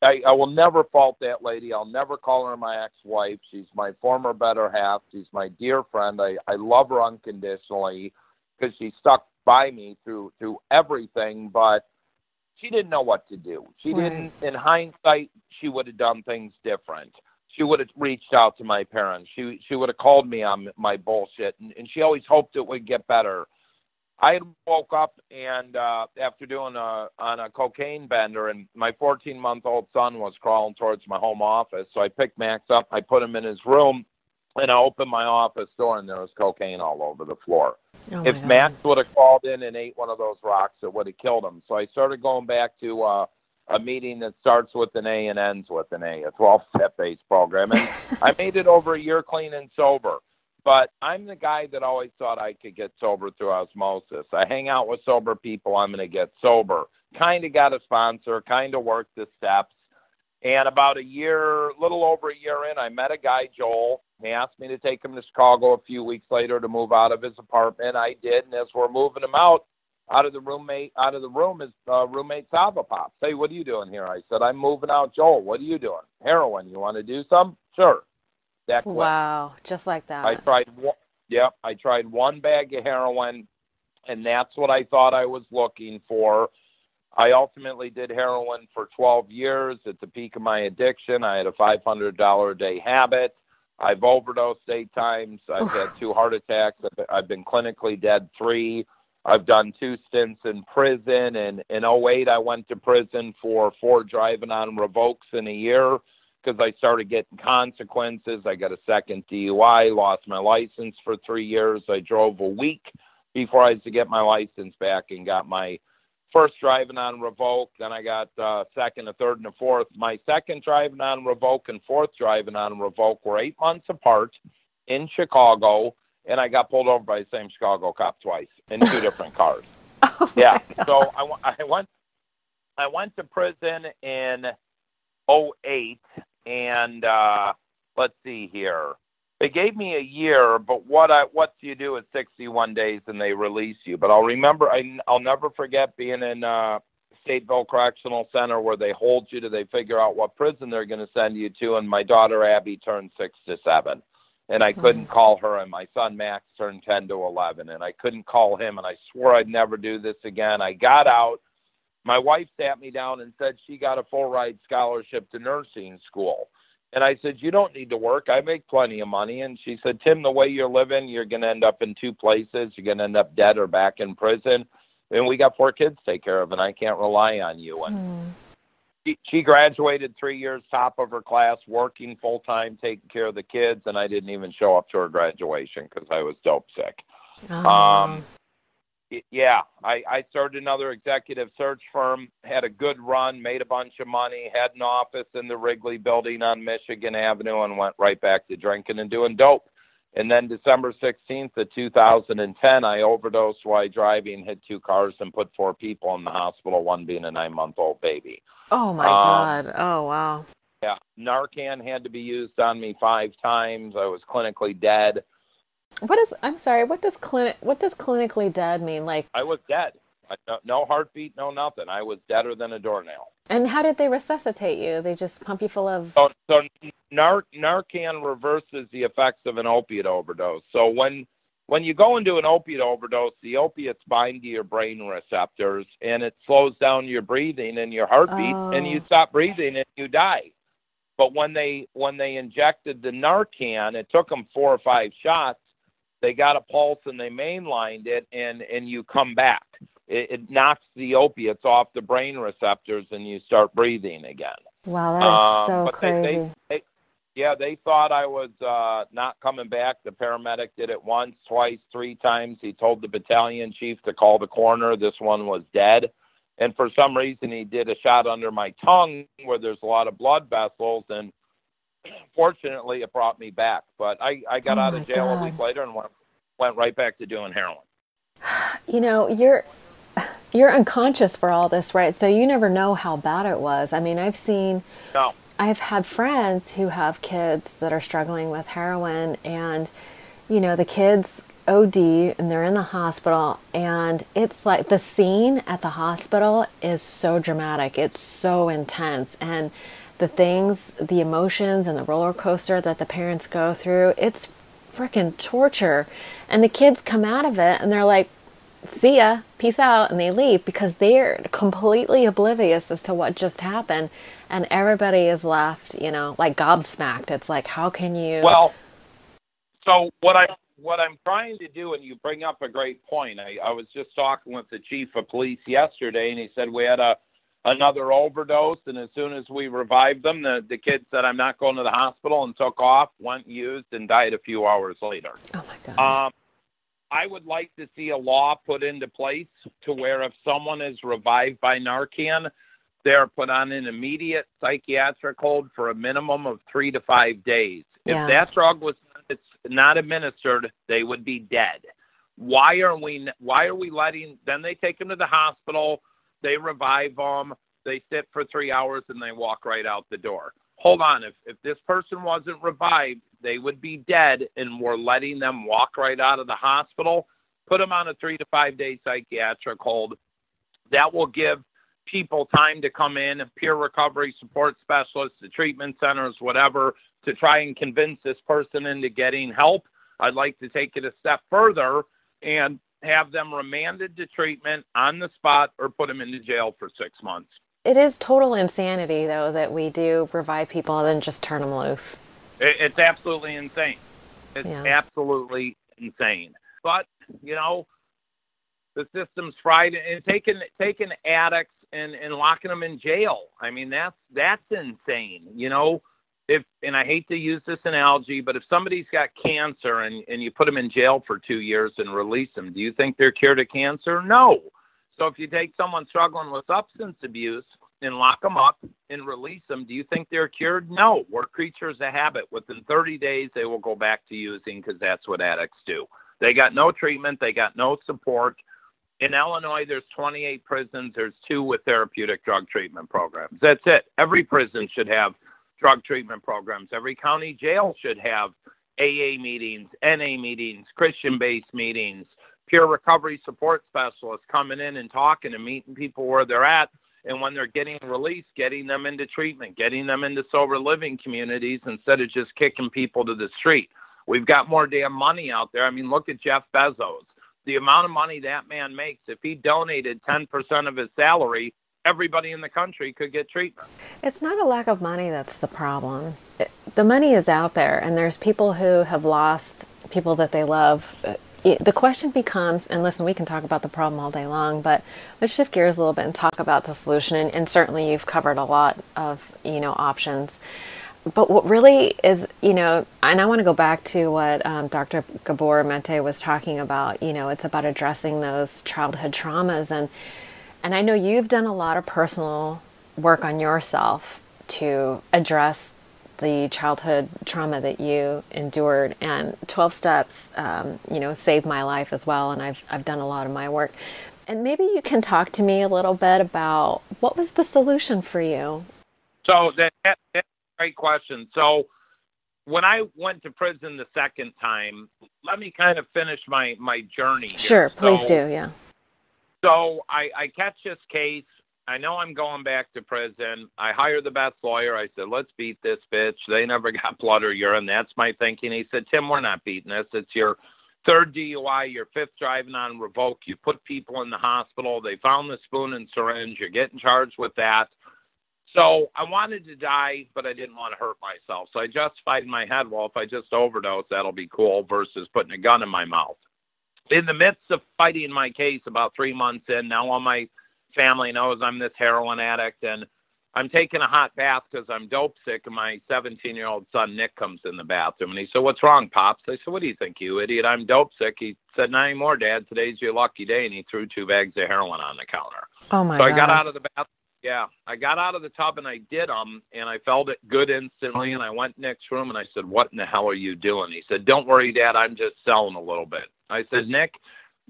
I, I will never fault that lady. I'll never call her my ex wife. She's my former better half. She's my dear friend. I, I love her unconditionally because she stuck by me through through everything. But she didn't know what to do. She Right. didn't. In hindsight, she would have done things different. She would have reached out to my parents. She she would have called me on my bullshit, and, and she always hoped it would get better. I had woke up and uh, after doing a on a cocaine bender, and my 14 month old son was crawling towards my home office. So I picked Max up, I put him in his room, and I opened my office door, and there was cocaine all over the floor Oh if. Max would have crawled in and ate one of those rocks, it would have killed him. So I started going back to uh, a meeting that starts with an A and ends with an A, a 12 step based program. And I made it over a year clean and sober. But I'm the guy that always thought I could get sober through osmosis. I hang out with sober people, I'm going to get sober. Kind of got a sponsor, kind of worked the steps. And about a year, little over a year in, I met a guy, Joel. He asked me to take him to Chicago a few weeks later to move out of his apartment. I did, and as we're moving him out, out of the roommate, out of the room, is uh, roommate Sava pops. Hey, what are you doing here? I said, I'm moving out, Joel. What are you doing? Heroin. You want to do some? Sure. That quick. Wow, just like that. I tried. One, Yep. I tried one bag of heroin, and that's what I thought I was looking for. I ultimately did heroin for 12 years. At the peak of my addiction, I had a $500 a day habit. I've overdosed eight times. I've had two heart attacks. I've been clinically dead three. I've done two stints in prison. And in 08, I went to prison for four driving on revokes in a year because I started getting consequences. I got a second DUI, lost my license for three years. I drove a week before I had to get my license back and got my first driving on revoke. Then I got uh, second, a third, and a fourth. My second driving on revoke and fourth driving on revoke were eight months apart in Chicago, and I got pulled over by the same Chicago cop twice in two different cars. Oh yeah, so I, I went I went to prison in 08 and uh let's see here they gave me a year, but what I what do you do at 61 days and they release you? But I'll remember I I'll never forget being in uh Stateville Correctional Center where they hold you to they figure out what prison they're going to send you to and my daughter Abby turned 6 to 7 and I couldn't call her and my son Max turned 10 to 11 and I couldn't call him and I swore I'd never do this again. I got out my wife sat me down and said she got a full ride scholarship to nursing school and I said, You don't need to work. I make plenty of money. And she said, Tim, the way you're living, you're going to end up in two places. You're going to end up dead or back in prison. And we got four kids to take care of, and I can't rely on you. And mm. She, she graduated three years top of her class, working full time, taking care of the kids. And I didn't even show up to her graduation because I was dope sick. Oh. Um, yeah, I, I started another executive search firm, had a good run, made a bunch of money, had an office in the Wrigley building on Michigan Avenue, and went right back to drinking and doing dope. And then December 16th of 2010, I overdosed while driving, hit two cars, and put four people in the hospital, one being a nine month old baby. Oh, my um, God. Oh, wow. Yeah. Narcan had to be used on me five times. I was clinically dead. What is? I'm sorry. What does clinic? What does clinically dead mean? Like I was dead. No, no heartbeat, no nothing. I was deader than a doornail. And how did they resuscitate you? They just pump you full of. So, so Nar- Narcan reverses the effects of an opiate overdose. So when when you go into an opiate overdose, the opiates bind to your brain receptors, and it slows down your breathing and your heartbeat, oh. and you oh. stop breathing and you die. But when they when they injected the Narcan, it took them four or five shots they got a pulse and they mainlined it and and you come back it, it knocks the opiates off the brain receptors and you start breathing again wow that is um, so crazy they, they, they, yeah they thought i was uh not coming back the paramedic did it once twice three times he told the battalion chief to call the coroner this one was dead and for some reason he did a shot under my tongue where there's a lot of blood vessels and fortunately, it brought me back. But I, I got oh out of jail God. a week later and went went right back to doing heroin. You know, you're you're unconscious for all this, right? So you never know how bad it was. I mean, I've seen. No. I've had friends who have kids that are struggling with heroin, and you know, the kids OD and they're in the hospital, and it's like the scene at the hospital is so dramatic. It's so intense, and the things, the emotions, and the roller coaster that the parents go through, it's freaking torture. And the kids come out of it and they're like, see ya, peace out, and they leave because they're completely oblivious as to what just happened. And everybody is left, you know, like gobsmacked. It's like, how can you. Well, so what I what I'm trying to do, and you bring up a great point. I, I was just talking with the chief of police yesterday, and he said we had a another overdose. And as soon as we revived them, the, the kid said, I'm not going to the hospital and took off, went used, and died a few hours later. Oh, my God. Um, I would like to see a law put into place to where if someone is revived by Narcan, they're put on an immediate psychiatric hold for a minimum of three to five days. Yeah. If that drug was it's not administered, they would be dead. Why are we? Why are we letting? Then they take them to the hospital they revive them, they sit for three hours, and they walk right out the door. Hold on, if if this person wasn't revived, they would be dead, and we're letting them walk right out of the hospital. Put them on a three to five day psychiatric hold. That will give people time to come in, peer recovery support specialists, the treatment centers, whatever, to try and convince this person into getting help. I'd like to take it a step further and have them remanded to treatment on the spot or put them into jail for six months. It is total insanity, though, that we do revive people and then just turn them loose. It's absolutely insane. It's yeah. absolutely insane. But you know, the system's fried and taking taking addicts and and locking them in jail. I mean, that's that's insane. You know, if and I hate to use this analogy, but if somebody's got cancer and and you put them in jail for two years and release them, do you think they're cured of cancer? No. So if you take someone struggling with substance abuse and lock them up and release them, do you think they're cured? No. We're creatures of habit. Within 30 days, they will go back to using because that's what addicts do. They got no treatment, they got no support. In Illinois, there's 28 prisons. There's two with therapeutic drug treatment programs. That's it. Every prison should have drug treatment programs. Every county jail should have AA meetings, NA meetings, Christian based meetings, peer recovery support specialists coming in and talking and meeting people where they're at. And when they're getting released, getting them into treatment, getting them into sober living communities instead of just kicking people to the street. We've got more damn money out there. I mean, look at Jeff Bezos. The amount of money that man makes, if he donated 10% of his salary, everybody in the country could get treatment. It's not a lack of money that's the problem. It, the money is out there, and there's people who have lost people that they love. Uh, the question becomes, and listen, we can talk about the problem all day long, but let's shift gears a little bit and talk about the solution. And, and certainly, you've covered a lot of you know options. But what really is, you know, and I want to go back to what um, Dr. Gabor Mate was talking about. You know, it's about addressing those childhood traumas and and I know you've done a lot of personal work on yourself to address the childhood trauma that you endured and 12 steps um, you know saved my life as well and I've, I've done a lot of my work and maybe you can talk to me a little bit about what was the solution for you so that, that that's a great question so when I went to prison the second time, let me kind of finish my my journey. Here. Sure, please do. Yeah. So I, I catch this case. I know I'm going back to prison. I hire the best lawyer. I said, let's beat this bitch. They never got blood or urine. That's my thinking. He said, Tim, we're not beating this. It's your third DUI, your fifth driving on revoke. You put people in the hospital. They found the spoon and syringe. You're getting charged with that. So I wanted to die, but I didn't want to hurt myself. So I justified in my head, well, if I just overdose, that'll be cool versus putting a gun in my mouth in the midst of fighting my case about three months in, now all my family knows I'm this heroin addict and I'm taking a hot bath because I'm dope sick. And my 17 year old son, Nick, comes in the bathroom and he said, What's wrong, Pops? I said, What do you think, you idiot? I'm dope sick. He said, Not anymore, Dad. Today's your lucky day. And he threw two bags of heroin on the counter. Oh, my so God. I got out of the bath. Yeah, I got out of the tub and I did them, and I felt it good instantly. And I went next room and I said, "What in the hell are you doing?" He said, "Don't worry, Dad. I'm just selling a little bit." I said, "Nick,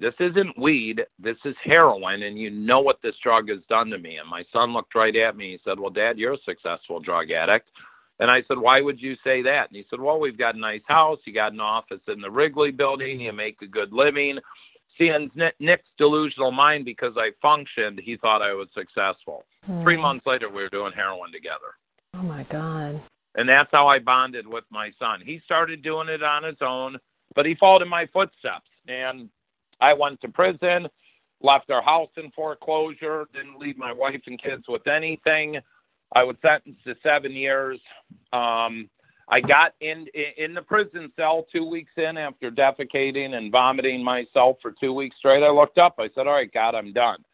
this isn't weed, this is heroin, and you know what this drug has done to me. And my son looked right at me. He said, Well, Dad, you're a successful drug addict. And I said, Why would you say that? And he said, Well, we've got a nice house. You got an office in the Wrigley building. You make a good living. Seeing Nick's delusional mind because I functioned, he thought I was successful. Mm. Three months later, we were doing heroin together. Oh, my God. And that's how I bonded with my son. He started doing it on his own, but he followed in my footsteps. And I went to prison, left our house in foreclosure, didn't leave my wife and kids with anything. I was sentenced to seven years. Um, I got in in the prison cell two weeks in after defecating and vomiting myself for two weeks straight. I looked up. I said, "All right, God, I'm done.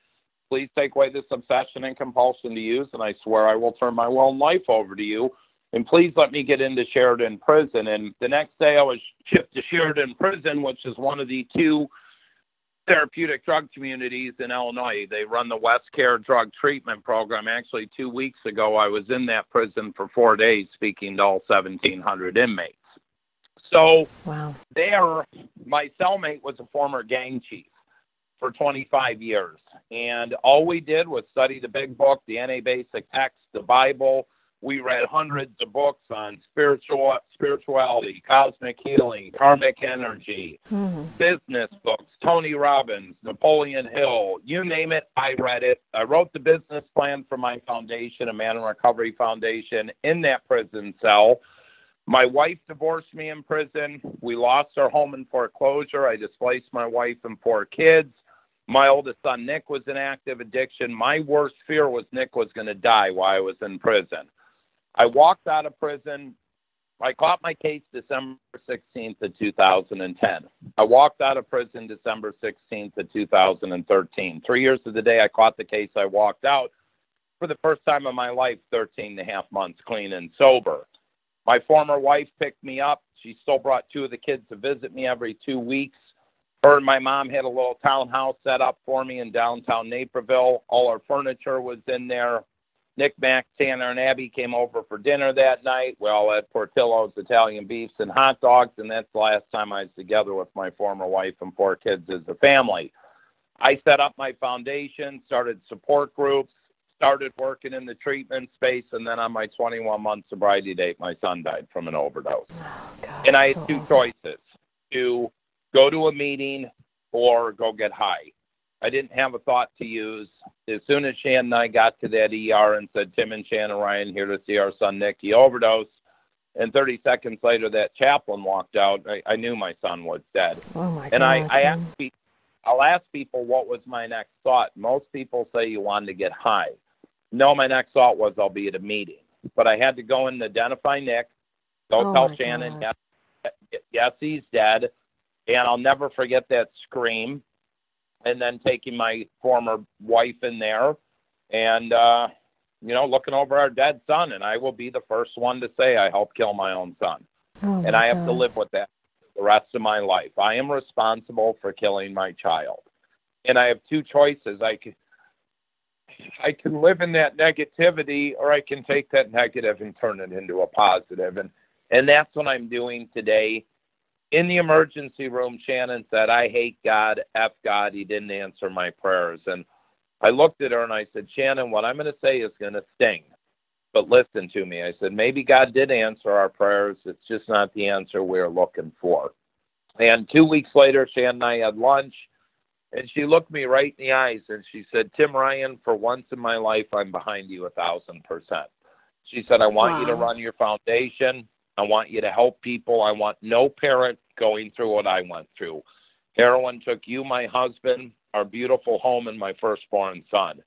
Please take away this obsession and compulsion to use, and I swear I will turn my and life over to you. And please let me get into Sheridan Prison." And the next day, I was shipped to Sheridan Prison, which is one of the two therapeutic drug communities in Illinois. They run the West Care Drug Treatment Program. Actually, two weeks ago, I was in that prison for four days speaking to all 1,700 inmates. So, wow. there, my cellmate was a former gang chief for 25 years. And all we did was study the big book, the NA Basic Text, the Bible, we read hundreds of books on spiritual spirituality, cosmic healing, karmic energy, mm-hmm. business books, Tony Robbins, Napoleon Hill, you name it, I read it. I wrote the business plan for my foundation, a Man in Recovery Foundation, in that prison cell. My wife divorced me in prison. We lost our home in foreclosure. I displaced my wife and four kids. My oldest son, Nick, was in active addiction. My worst fear was Nick was going to die while I was in prison. I walked out of prison. I caught my case December 16th of 2010. I walked out of prison December 16th of 2013. Three years to the day I caught the case, I walked out for the first time in my life, 13 and a half months clean and sober. My former wife picked me up. She still brought two of the kids to visit me every two weeks. Her and my mom had a little townhouse set up for me in downtown Naperville. All our furniture was in there. Nick, Max, Tanner, and Abby came over for dinner that night. We all had Portillo's, Italian beefs, and hot dogs, and that's the last time I was together with my former wife and four kids as a family. I set up my foundation, started support groups, started working in the treatment space, and then on my 21 month sobriety date, my son died from an overdose. Oh, God, and I had so two awful. choices to go to a meeting or go get high. I didn't have a thought to use. As soon as Shannon and I got to that ER and said, Tim and Shannon Ryan here to see our son Nick, he overdosed. And 30 seconds later, that chaplain walked out. I, I knew my son was dead. Oh my And God. I, I asked I'll ask people what was my next thought. Most people say you wanted to get high. No, my next thought was I'll be at a meeting. But I had to go and identify Nick. Don't Oh, tell Shannon, God. yes, yes, he's dead. And I'll never forget that scream. And then taking my former wife in there and, uh, you know, looking over our dead son. And I will be the first one to say I helped kill my own son Oh, and I have to live with that the rest of my life. I am responsible for killing my child, and I have two choices. I can I can live in that negativity, or I can take that negative and turn it into a positive, and and that's what I'm doing today. In the emergency room, Shannon said, "I hate God, f God. He didn't answer my prayers." And I looked at her and I said, "Shannon, what I'm going to say is going to sting." but listen to me. I said, maybe God did answer our prayers. It's just not the answer we're looking for. And two weeks later, Shannon and I had lunch, and she looked me right in the eyes and she said, Tim Ryan, for once in my life, I'm behind you a thousand percent. She said, I want you to run your foundation. I want you to help people. I want no parent going through what I went through. Heroin took you, my husband, our beautiful home, and my firstborn son.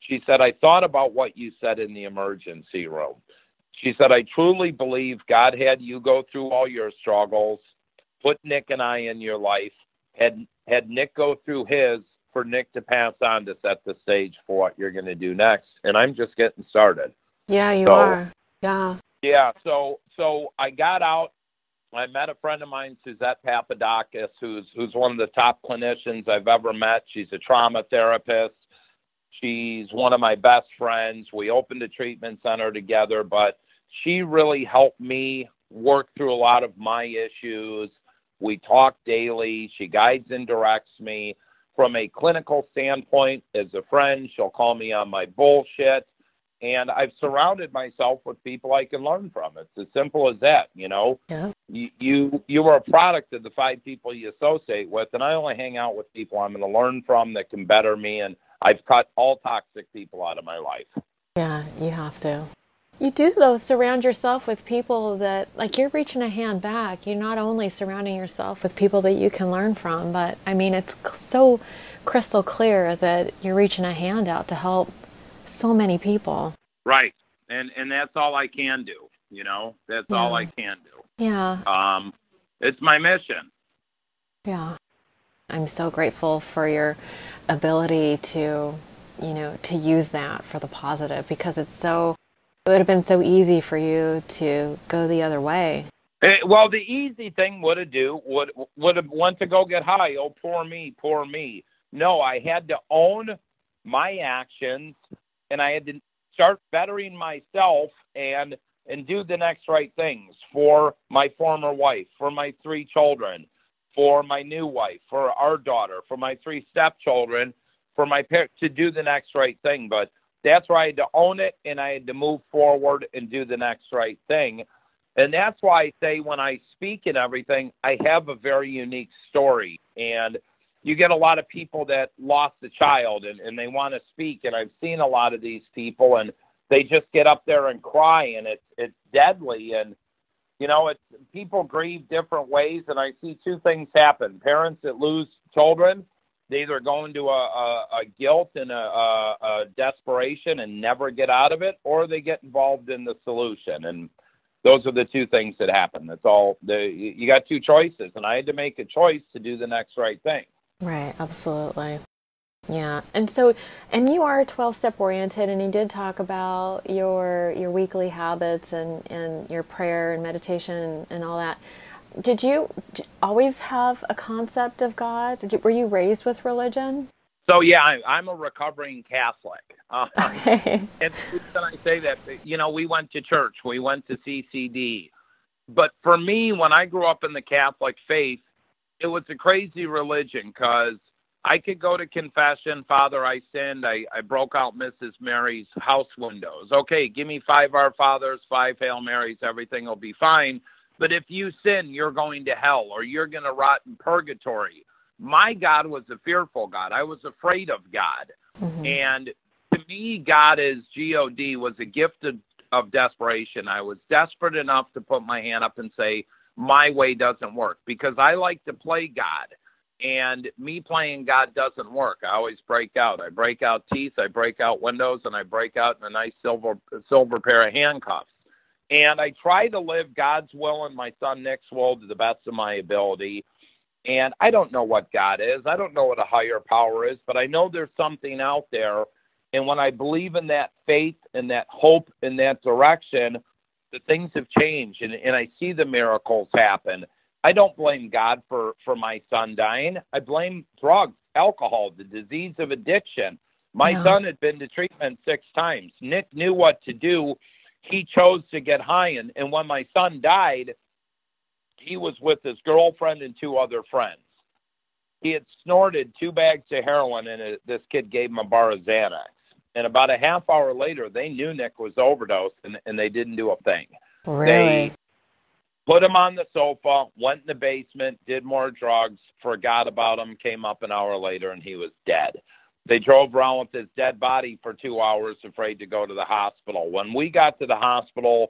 She said, I thought about what you said in the emergency room. She said, I truly believe God had you go through all your struggles, put Nick and I in your life, had had Nick go through his for Nick to pass on to set the stage for what you're going to do next. And I'm just getting started. Yeah, you So- are. Yeah. Yeah, so so I got out. I met a friend of mine, Suzette Papadakis, who's who's one of the top clinicians I've ever met. She's a trauma therapist. She's one of my best friends. We opened a treatment center together, but she really helped me work through a lot of my issues. We talk daily. She guides and directs me. From a clinical standpoint, as a friend, she'll call me on my bullshit and I've surrounded myself with people I can learn from. It's as simple as that, you know. Yeah. You you you are a product of the five people you associate with, and I only hang out with people I'm going to learn from that can better me. And I've cut all toxic people out of my life. Yeah, you have to. You do, though, surround yourself with people that, like, you're reaching a hand back. You're not only surrounding yourself with people that you can learn from, but I mean, it's so crystal clear that you're reaching a hand out to help so many people. Right, and and that's all I can do. You know, that's all I can do. Yeah, Um, it's my mission. yeah. I'm so grateful for your ability to, you know, to use that for the positive because it's so, it would have been so easy for you to go the other way. Eh, well, the easy thing would have do would would have went to go get high. Oh, poor me, poor me. No, I had to own my actions, and I had to start bettering myself and and do the next right things for my former wife, for my three children, for my new wife, for our daughter, for my three stepchildren, for my parents to do the next right thing. But that's where I had to own it, and I had to move forward and do the next right thing. And that's why I say when I speak and everything, I have a very unique story. And you get a lot of people that lost a child and, and they want to speak. And I've seen a lot of these people and they just get up there and cry and it's it's deadly. And you know, it's people grieve different ways, and I see two things happen: parents that lose children, they either go into a, a, a guilt and a, a, a desperation and never get out of it, or they get involved in the solution. And those are the two things that happen. That's all. The, you got two choices, and I had to make a choice to do the next right thing. Right. Absolutely. Yeah. And so and you are 12 step oriented and you did talk about your your weekly habits and and your prayer and meditation and, and all that. Did you always have a concept of God? You, were you raised with religion? So yeah, I, am a recovering Catholic. Uh, okay. And when I say that, you know, we went to church, we went to CCD, but for me, when I grew up in the Catholic faith, it was a crazy religion because I could go to confession, Father, I sinned. I, I broke out Mrs. Mary's house windows. Okay, give me five Our Fathers, five Hail Marys, everything will be fine. But if you sin, you're going to hell or you're going to rot in purgatory. My God was a fearful God. I was afraid of God. Mm-hmm. And to me, God is G-O-D was a gift of, of desperation. I was desperate enough to put my hand up and say, my way doesn't work because I like to play God and me playing God doesn't work. I always break out. I break out teeth, I break out windows, and I break out in a nice silver silver pair of handcuffs. And I try to live God's will and my son Nick's will to the best of my ability. And I don't know what God is. I don't know what a higher power is, but I know there's something out there. And when I believe in that faith and that hope in that direction, the things have changed and, and I see the miracles happen. I don't blame God for for my son dying. I blame drugs, alcohol, the disease of addiction. My yeah. son had been to treatment six times. Nick knew what to do. He chose to get high, and, and when my son died, he was with his girlfriend and two other friends. He had snorted two bags of heroin, and it, this kid gave him a bar of Xanax. And about a half hour later, they knew Nick was overdosed, and, and they didn't do a thing. Really? They put him on the sofa, went in the basement, did more drugs, forgot about him, came up an hour later, and he was dead. They drove around with his dead body for two hours, afraid to go to the hospital. When we got to the hospital,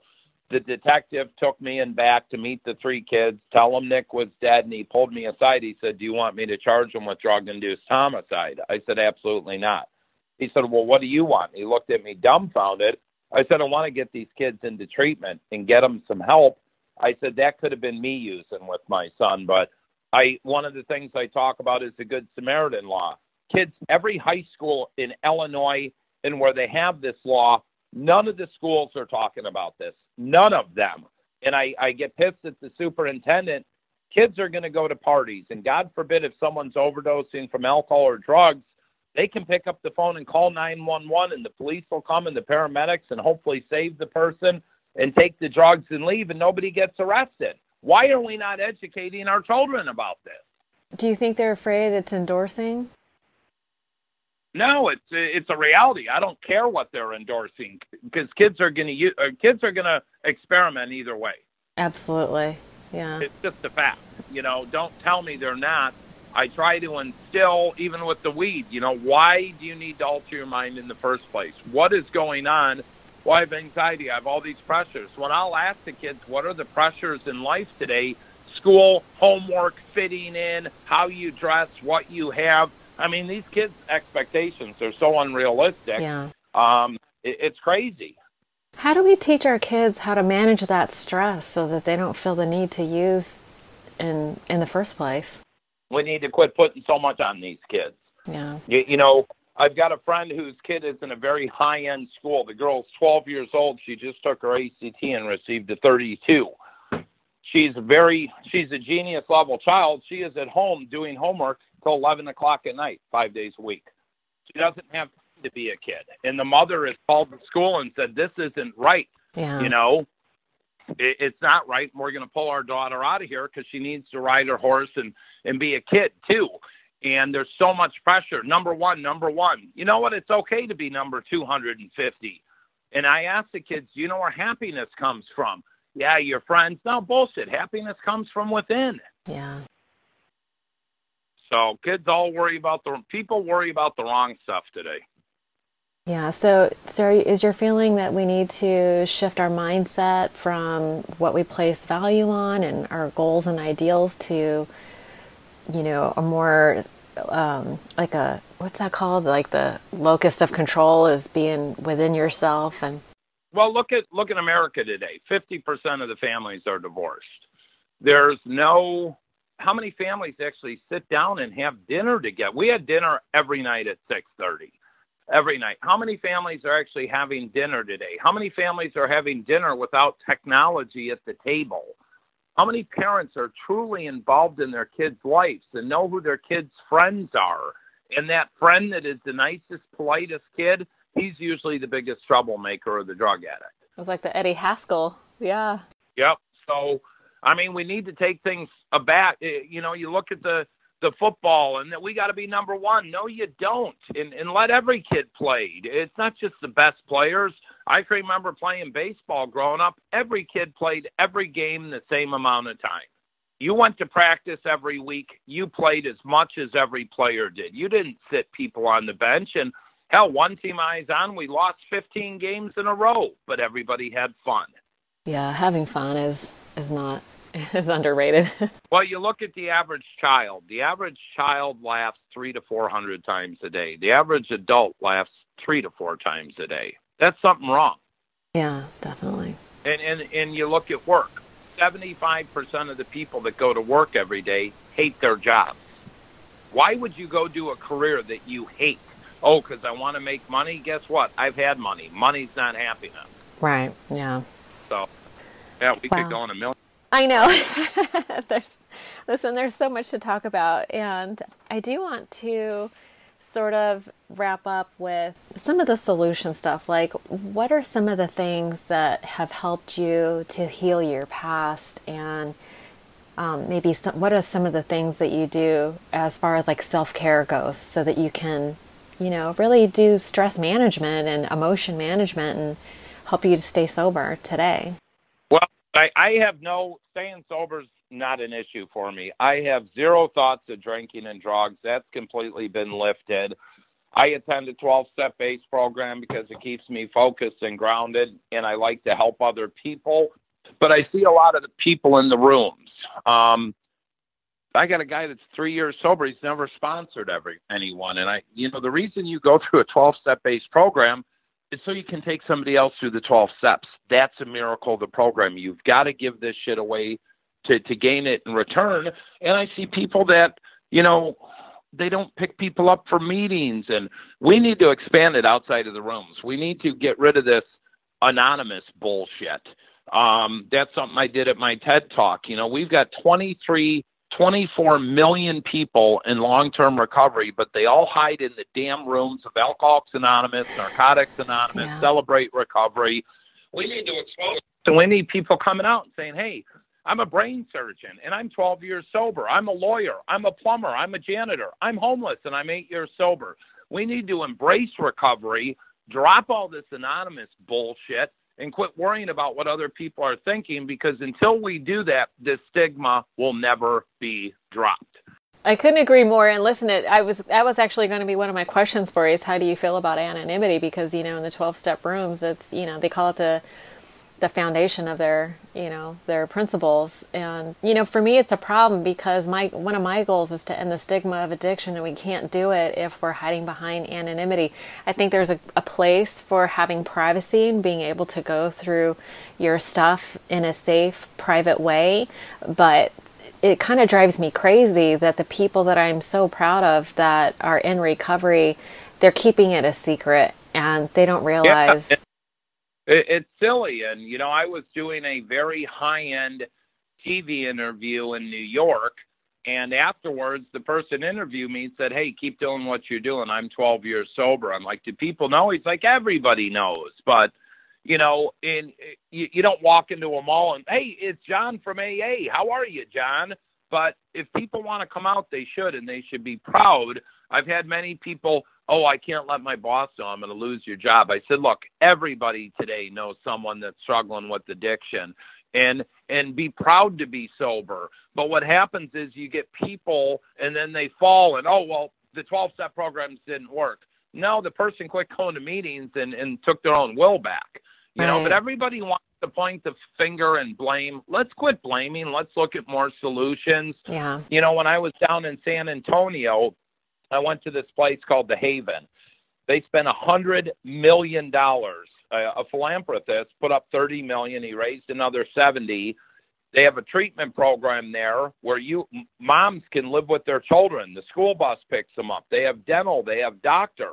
the detective took me in back to meet the three kids, tell them Nick was dead, and he pulled me aside. He said, Do you want me to charge him with drug induced homicide? I said, Absolutely not. He said, Well, what do you want? He looked at me dumbfounded. I said, I want to get these kids into treatment and get them some help I said that could have been me using with my son, but I one of the things I talk about is the Good Samaritan law. Kids, every high school in Illinois and where they have this law, none of the schools are talking about this. None of them. And I, I get pissed at the superintendent. Kids are going to go to parties, and God forbid if someone's overdosing from alcohol or drugs, they can pick up the phone and call 911, and the police will come and the paramedics and hopefully save the person and take the drugs and leave and nobody gets arrested. Why are we not educating our children about this? Do you think they're afraid it's endorsing? No, it's it's a reality. I don't care what they're endorsing because kids are going to uh, kids are going to experiment either way. Absolutely. Yeah. It's just a fact. You know, don't tell me they're not. I try to instill even with the weed, you know, why do you need to alter your mind in the first place? What is going on well, I have anxiety. I have all these pressures. When I'll ask the kids, what are the pressures in life today? School, homework, fitting in, how you dress, what you have. I mean, these kids' expectations are so unrealistic. Yeah. Um, it, it's crazy. How do we teach our kids how to manage that stress so that they don't feel the need to use in in the first place? We need to quit putting so much on these kids. Yeah. You, you know, I've got a friend whose kid is in a very high end school. The girl's 12 years old. She just took her ACT and received a 32. She's very, she's a genius level child. She is at home doing homework till 11 o'clock at night, five days a week. She doesn't have to be a kid. And the mother has called the school and said, This isn't right. Yeah. You know, it, it's not right. And we're going to pull our daughter out of here because she needs to ride her horse and, and be a kid too and there's so much pressure. Number one, number one. You know what? It's okay to be number 250. And I ask the kids, do you know where happiness comes from? Yeah, your friends. No, bullshit. Happiness comes from within. Yeah. So kids all worry about the people worry about the wrong stuff today. Yeah. So, so is your feeling that we need to shift our mindset from what we place value on and our goals and ideals to, you know, a more um, like a what's that called? Like the locus of control is being within yourself and. Well, look at look at America today. Fifty percent of the families are divorced. There's no how many families actually sit down and have dinner together? We had dinner every night at six thirty every night. How many families are actually having dinner today? How many families are having dinner without technology at the table? How many parents are truly involved in their kids' lives and know who their kids' friends are? And that friend that is the nicest, politest kid, he's usually the biggest troublemaker or the drug addict. It was like the Eddie Haskell. Yeah. Yep. So, I mean, we need to take things aback. Eh, you know, you look at the the football and that we got to be number one. No, you don't. And, and let every kid play. It's not just the best players. I can remember playing baseball growing up. Every kid played every game the same amount of time. You went to practice every week. You played as much as every player did. You didn't sit people on the bench. And hell, one team I was on, we lost 15 games in a row, but everybody had fun. Yeah, having fun is is not is underrated. well, you look at the average child. The average child laughs three to four hundred times a day. The average adult laughs three to four times a day. That's something wrong. Yeah, definitely. And and and you look at work. Seventy-five percent of the people that go to work every day hate their jobs. Why would you go do a career that you hate? Oh, because I want to make money. Guess what? I've had money. Money's not happiness. Right. Yeah. So, yeah, we wow. could go on a million I know. there's, listen, there's so much to talk about, and I do want to sort of wrap up with some of the solution stuff. Like, what are some of the things that have helped you to heal your past, and um, maybe some, what are some of the things that you do as far as like self care goes, so that you can, you know, really do stress management and emotion management and help you to stay sober today. I, I have no staying sober's not an issue for me. I have zero thoughts of drinking and drugs. That's completely been lifted. I attend a 12 step based program because it keeps me focused and grounded, and I like to help other people. But I see a lot of the people in the rooms. Um, I got a guy that's three years sober. He's never sponsored every anyone, and I, you know, the reason you go through a 12 step based program so you can take somebody else through the 12 steps. That's a miracle of the program. You've got to give this shit away to, to gain it in return. And I see people that, you know, they don't pick people up for meetings and we need to expand it outside of the rooms. We need to get rid of this anonymous bullshit. Um, that's something I did at my TED talk. You know, we've got 23 24 million people in long term recovery, but they all hide in the damn rooms of Alcoholics Anonymous, Narcotics Anonymous, yeah. Celebrate Recovery. We need to expose. So we need people coming out and saying, hey, I'm a brain surgeon and I'm 12 years sober. I'm a lawyer. I'm a plumber. I'm a janitor. I'm homeless and I'm eight years sober. We need to embrace recovery, drop all this anonymous bullshit, and quit worrying about what other people are thinking because until we do that, this stigma will never be dropped. I couldn't agree more. And listen, it, I was that was actually going to be one of my questions for you is how do you feel about anonymity? Because you know, in the twelve step rooms, it's you know they call it the the foundation of their you know their principles. And you know for me it's a problem because my one of my goals is to end the stigma of addiction and we can't do it if we're hiding behind anonymity. I think there's a, a place for having privacy and being able to go through your stuff in a safe private way. But it kind of drives me crazy that the people that i'm so proud of that are in recovery they're keeping it a secret and they don't realize yeah it, it's silly. And, you know, I was doing a very high end TV interview in New York. And afterwards, the person interviewed me and said, Hey, keep doing what you're doing. I'm 12 years sober. I'm like, Do people know? He's like, Everybody knows. But, you know, in you, you don't walk into a mall and, Hey, it's John from AA. How are you, John? But if people want to come out, they should, and they should be proud. I've had many people oh, I can't let my boss know I'm going to lose your job. I said, look, everybody today knows someone that's struggling with addiction and and be proud to be sober. But what happens is you get people and then they fall and oh well, the 12 step programs didn't work. No, the person quit going to meetings and, and took their own will back. You know, but everybody wants to point the finger and blame. Let's quit blaming. Let's look at more solutions. Yeah. You know, when I was down in San Antonio, I went to this place called the Haven. They spent a hundred million dollars. Uh, a philanthropist put up thirty million. He raised another seventy. They have a treatment program there where you moms can live with their children. The school bus picks them up. They have dental. They have doctor.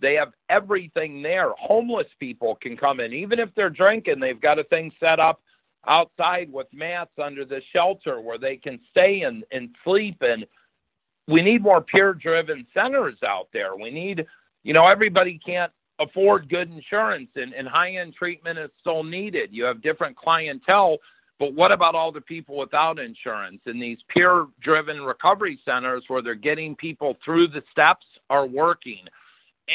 They have everything there. Homeless people can come in, even if they're drinking. They've got a thing set up outside with mats under the shelter where they can stay and, and sleep. And we need more peer driven centers out there. We need, you know, everybody can't afford good insurance and, and high end treatment is still needed. You have different clientele but what about all the people without insurance and these peer driven recovery centers where they're getting people through the steps are working?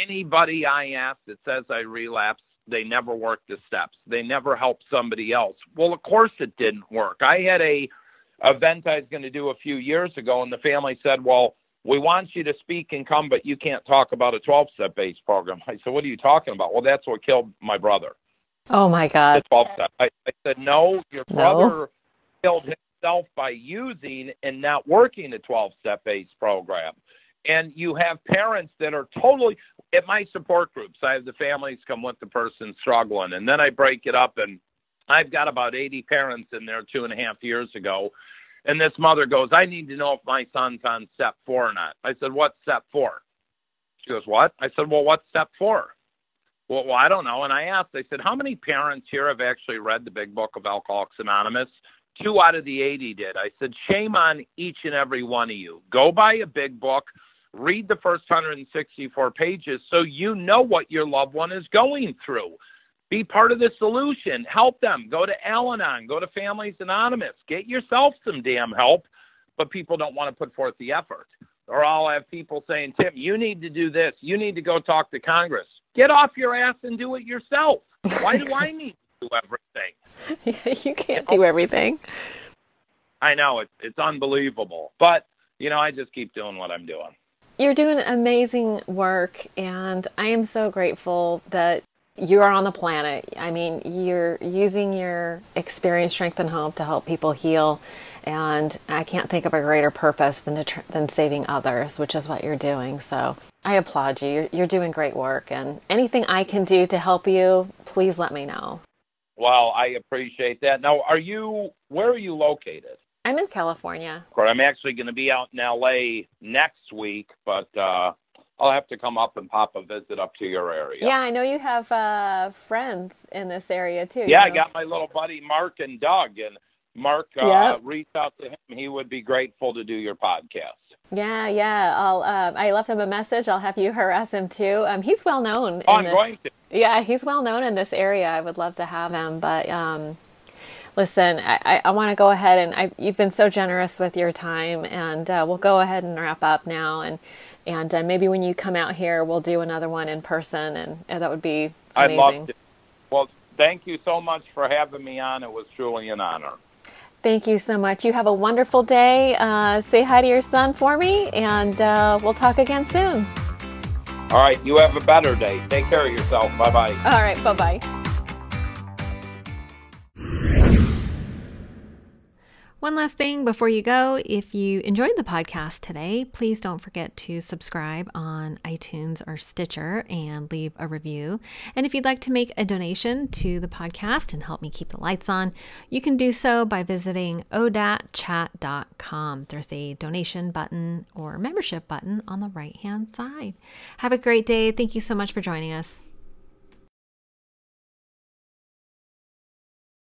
Anybody I ask that says I relapsed, they never work the steps. They never help somebody else. Well, of course it didn't work. I had a event I was going to do a few years ago, and the family said, Well, we want you to speak and come, but you can't talk about a 12 step based program. I said, What are you talking about? Well, that's what killed my brother. Oh my God. The 12 step. I, I said, no, your brother no. killed himself by using and not working a 12 step based program. And you have parents that are totally, at my support groups, I have the families come with the person struggling. And then I break it up, and I've got about 80 parents in there two and a half years ago. And this mother goes, I need to know if my son's on step four or not. I said, What's step four? She goes, What? I said, Well, what's step four? Well, well, I don't know. And I asked, I said, how many parents here have actually read the big book of Alcoholics Anonymous? Two out of the 80 did. I said, shame on each and every one of you. Go buy a big book, read the first 164 pages so you know what your loved one is going through. Be part of the solution. Help them. Go to Al Anon, go to Families Anonymous. Get yourself some damn help, but people don't want to put forth the effort. Or I'll have people saying, Tim, you need to do this. You need to go talk to Congress. Get off your ass and do it yourself. Why do I need to do everything? you can't do everything. I know it's it's unbelievable, but you know I just keep doing what I'm doing. You're doing amazing work, and I am so grateful that you are on the planet. I mean, you're using your experience, strength, and hope to help people heal and I can't think of a greater purpose than tr- than saving others, which is what you're doing. So I applaud you. You're, you're doing great work, and anything I can do to help you, please let me know. Well, I appreciate that. Now, are you where are you located? I'm in California. I'm actually going to be out in LA next week, but uh, I'll have to come up and pop a visit up to your area. Yeah, I know you have uh, friends in this area too. Yeah, you know? I got my little buddy Mark and Doug, and Mark, uh, yep. reach out to him. He would be grateful to do your podcast. Yeah, yeah. I'll. Uh, I left him a message. I'll have you harass him too. Um, he's well known. Oh, I'm this, going to. Yeah, he's well known in this area. I would love to have him, but um, listen, I, I, I want to go ahead and I, you've been so generous with your time, and uh, we'll go ahead and wrap up now. And and uh, maybe when you come out here, we'll do another one in person, and, and that would be amazing. I'd love. Well, thank you so much for having me on. It was truly an honor. Thank you so much. You have a wonderful day. Uh, say hi to your son for me, and uh, we'll talk again soon. All right. You have a better day. Take care of yourself. Bye bye. All right. Bye bye. One last thing before you go if you enjoyed the podcast today, please don't forget to subscribe on iTunes or Stitcher and leave a review. And if you'd like to make a donation to the podcast and help me keep the lights on, you can do so by visiting odaatchat.com. There's a donation button or membership button on the right hand side. Have a great day. Thank you so much for joining us.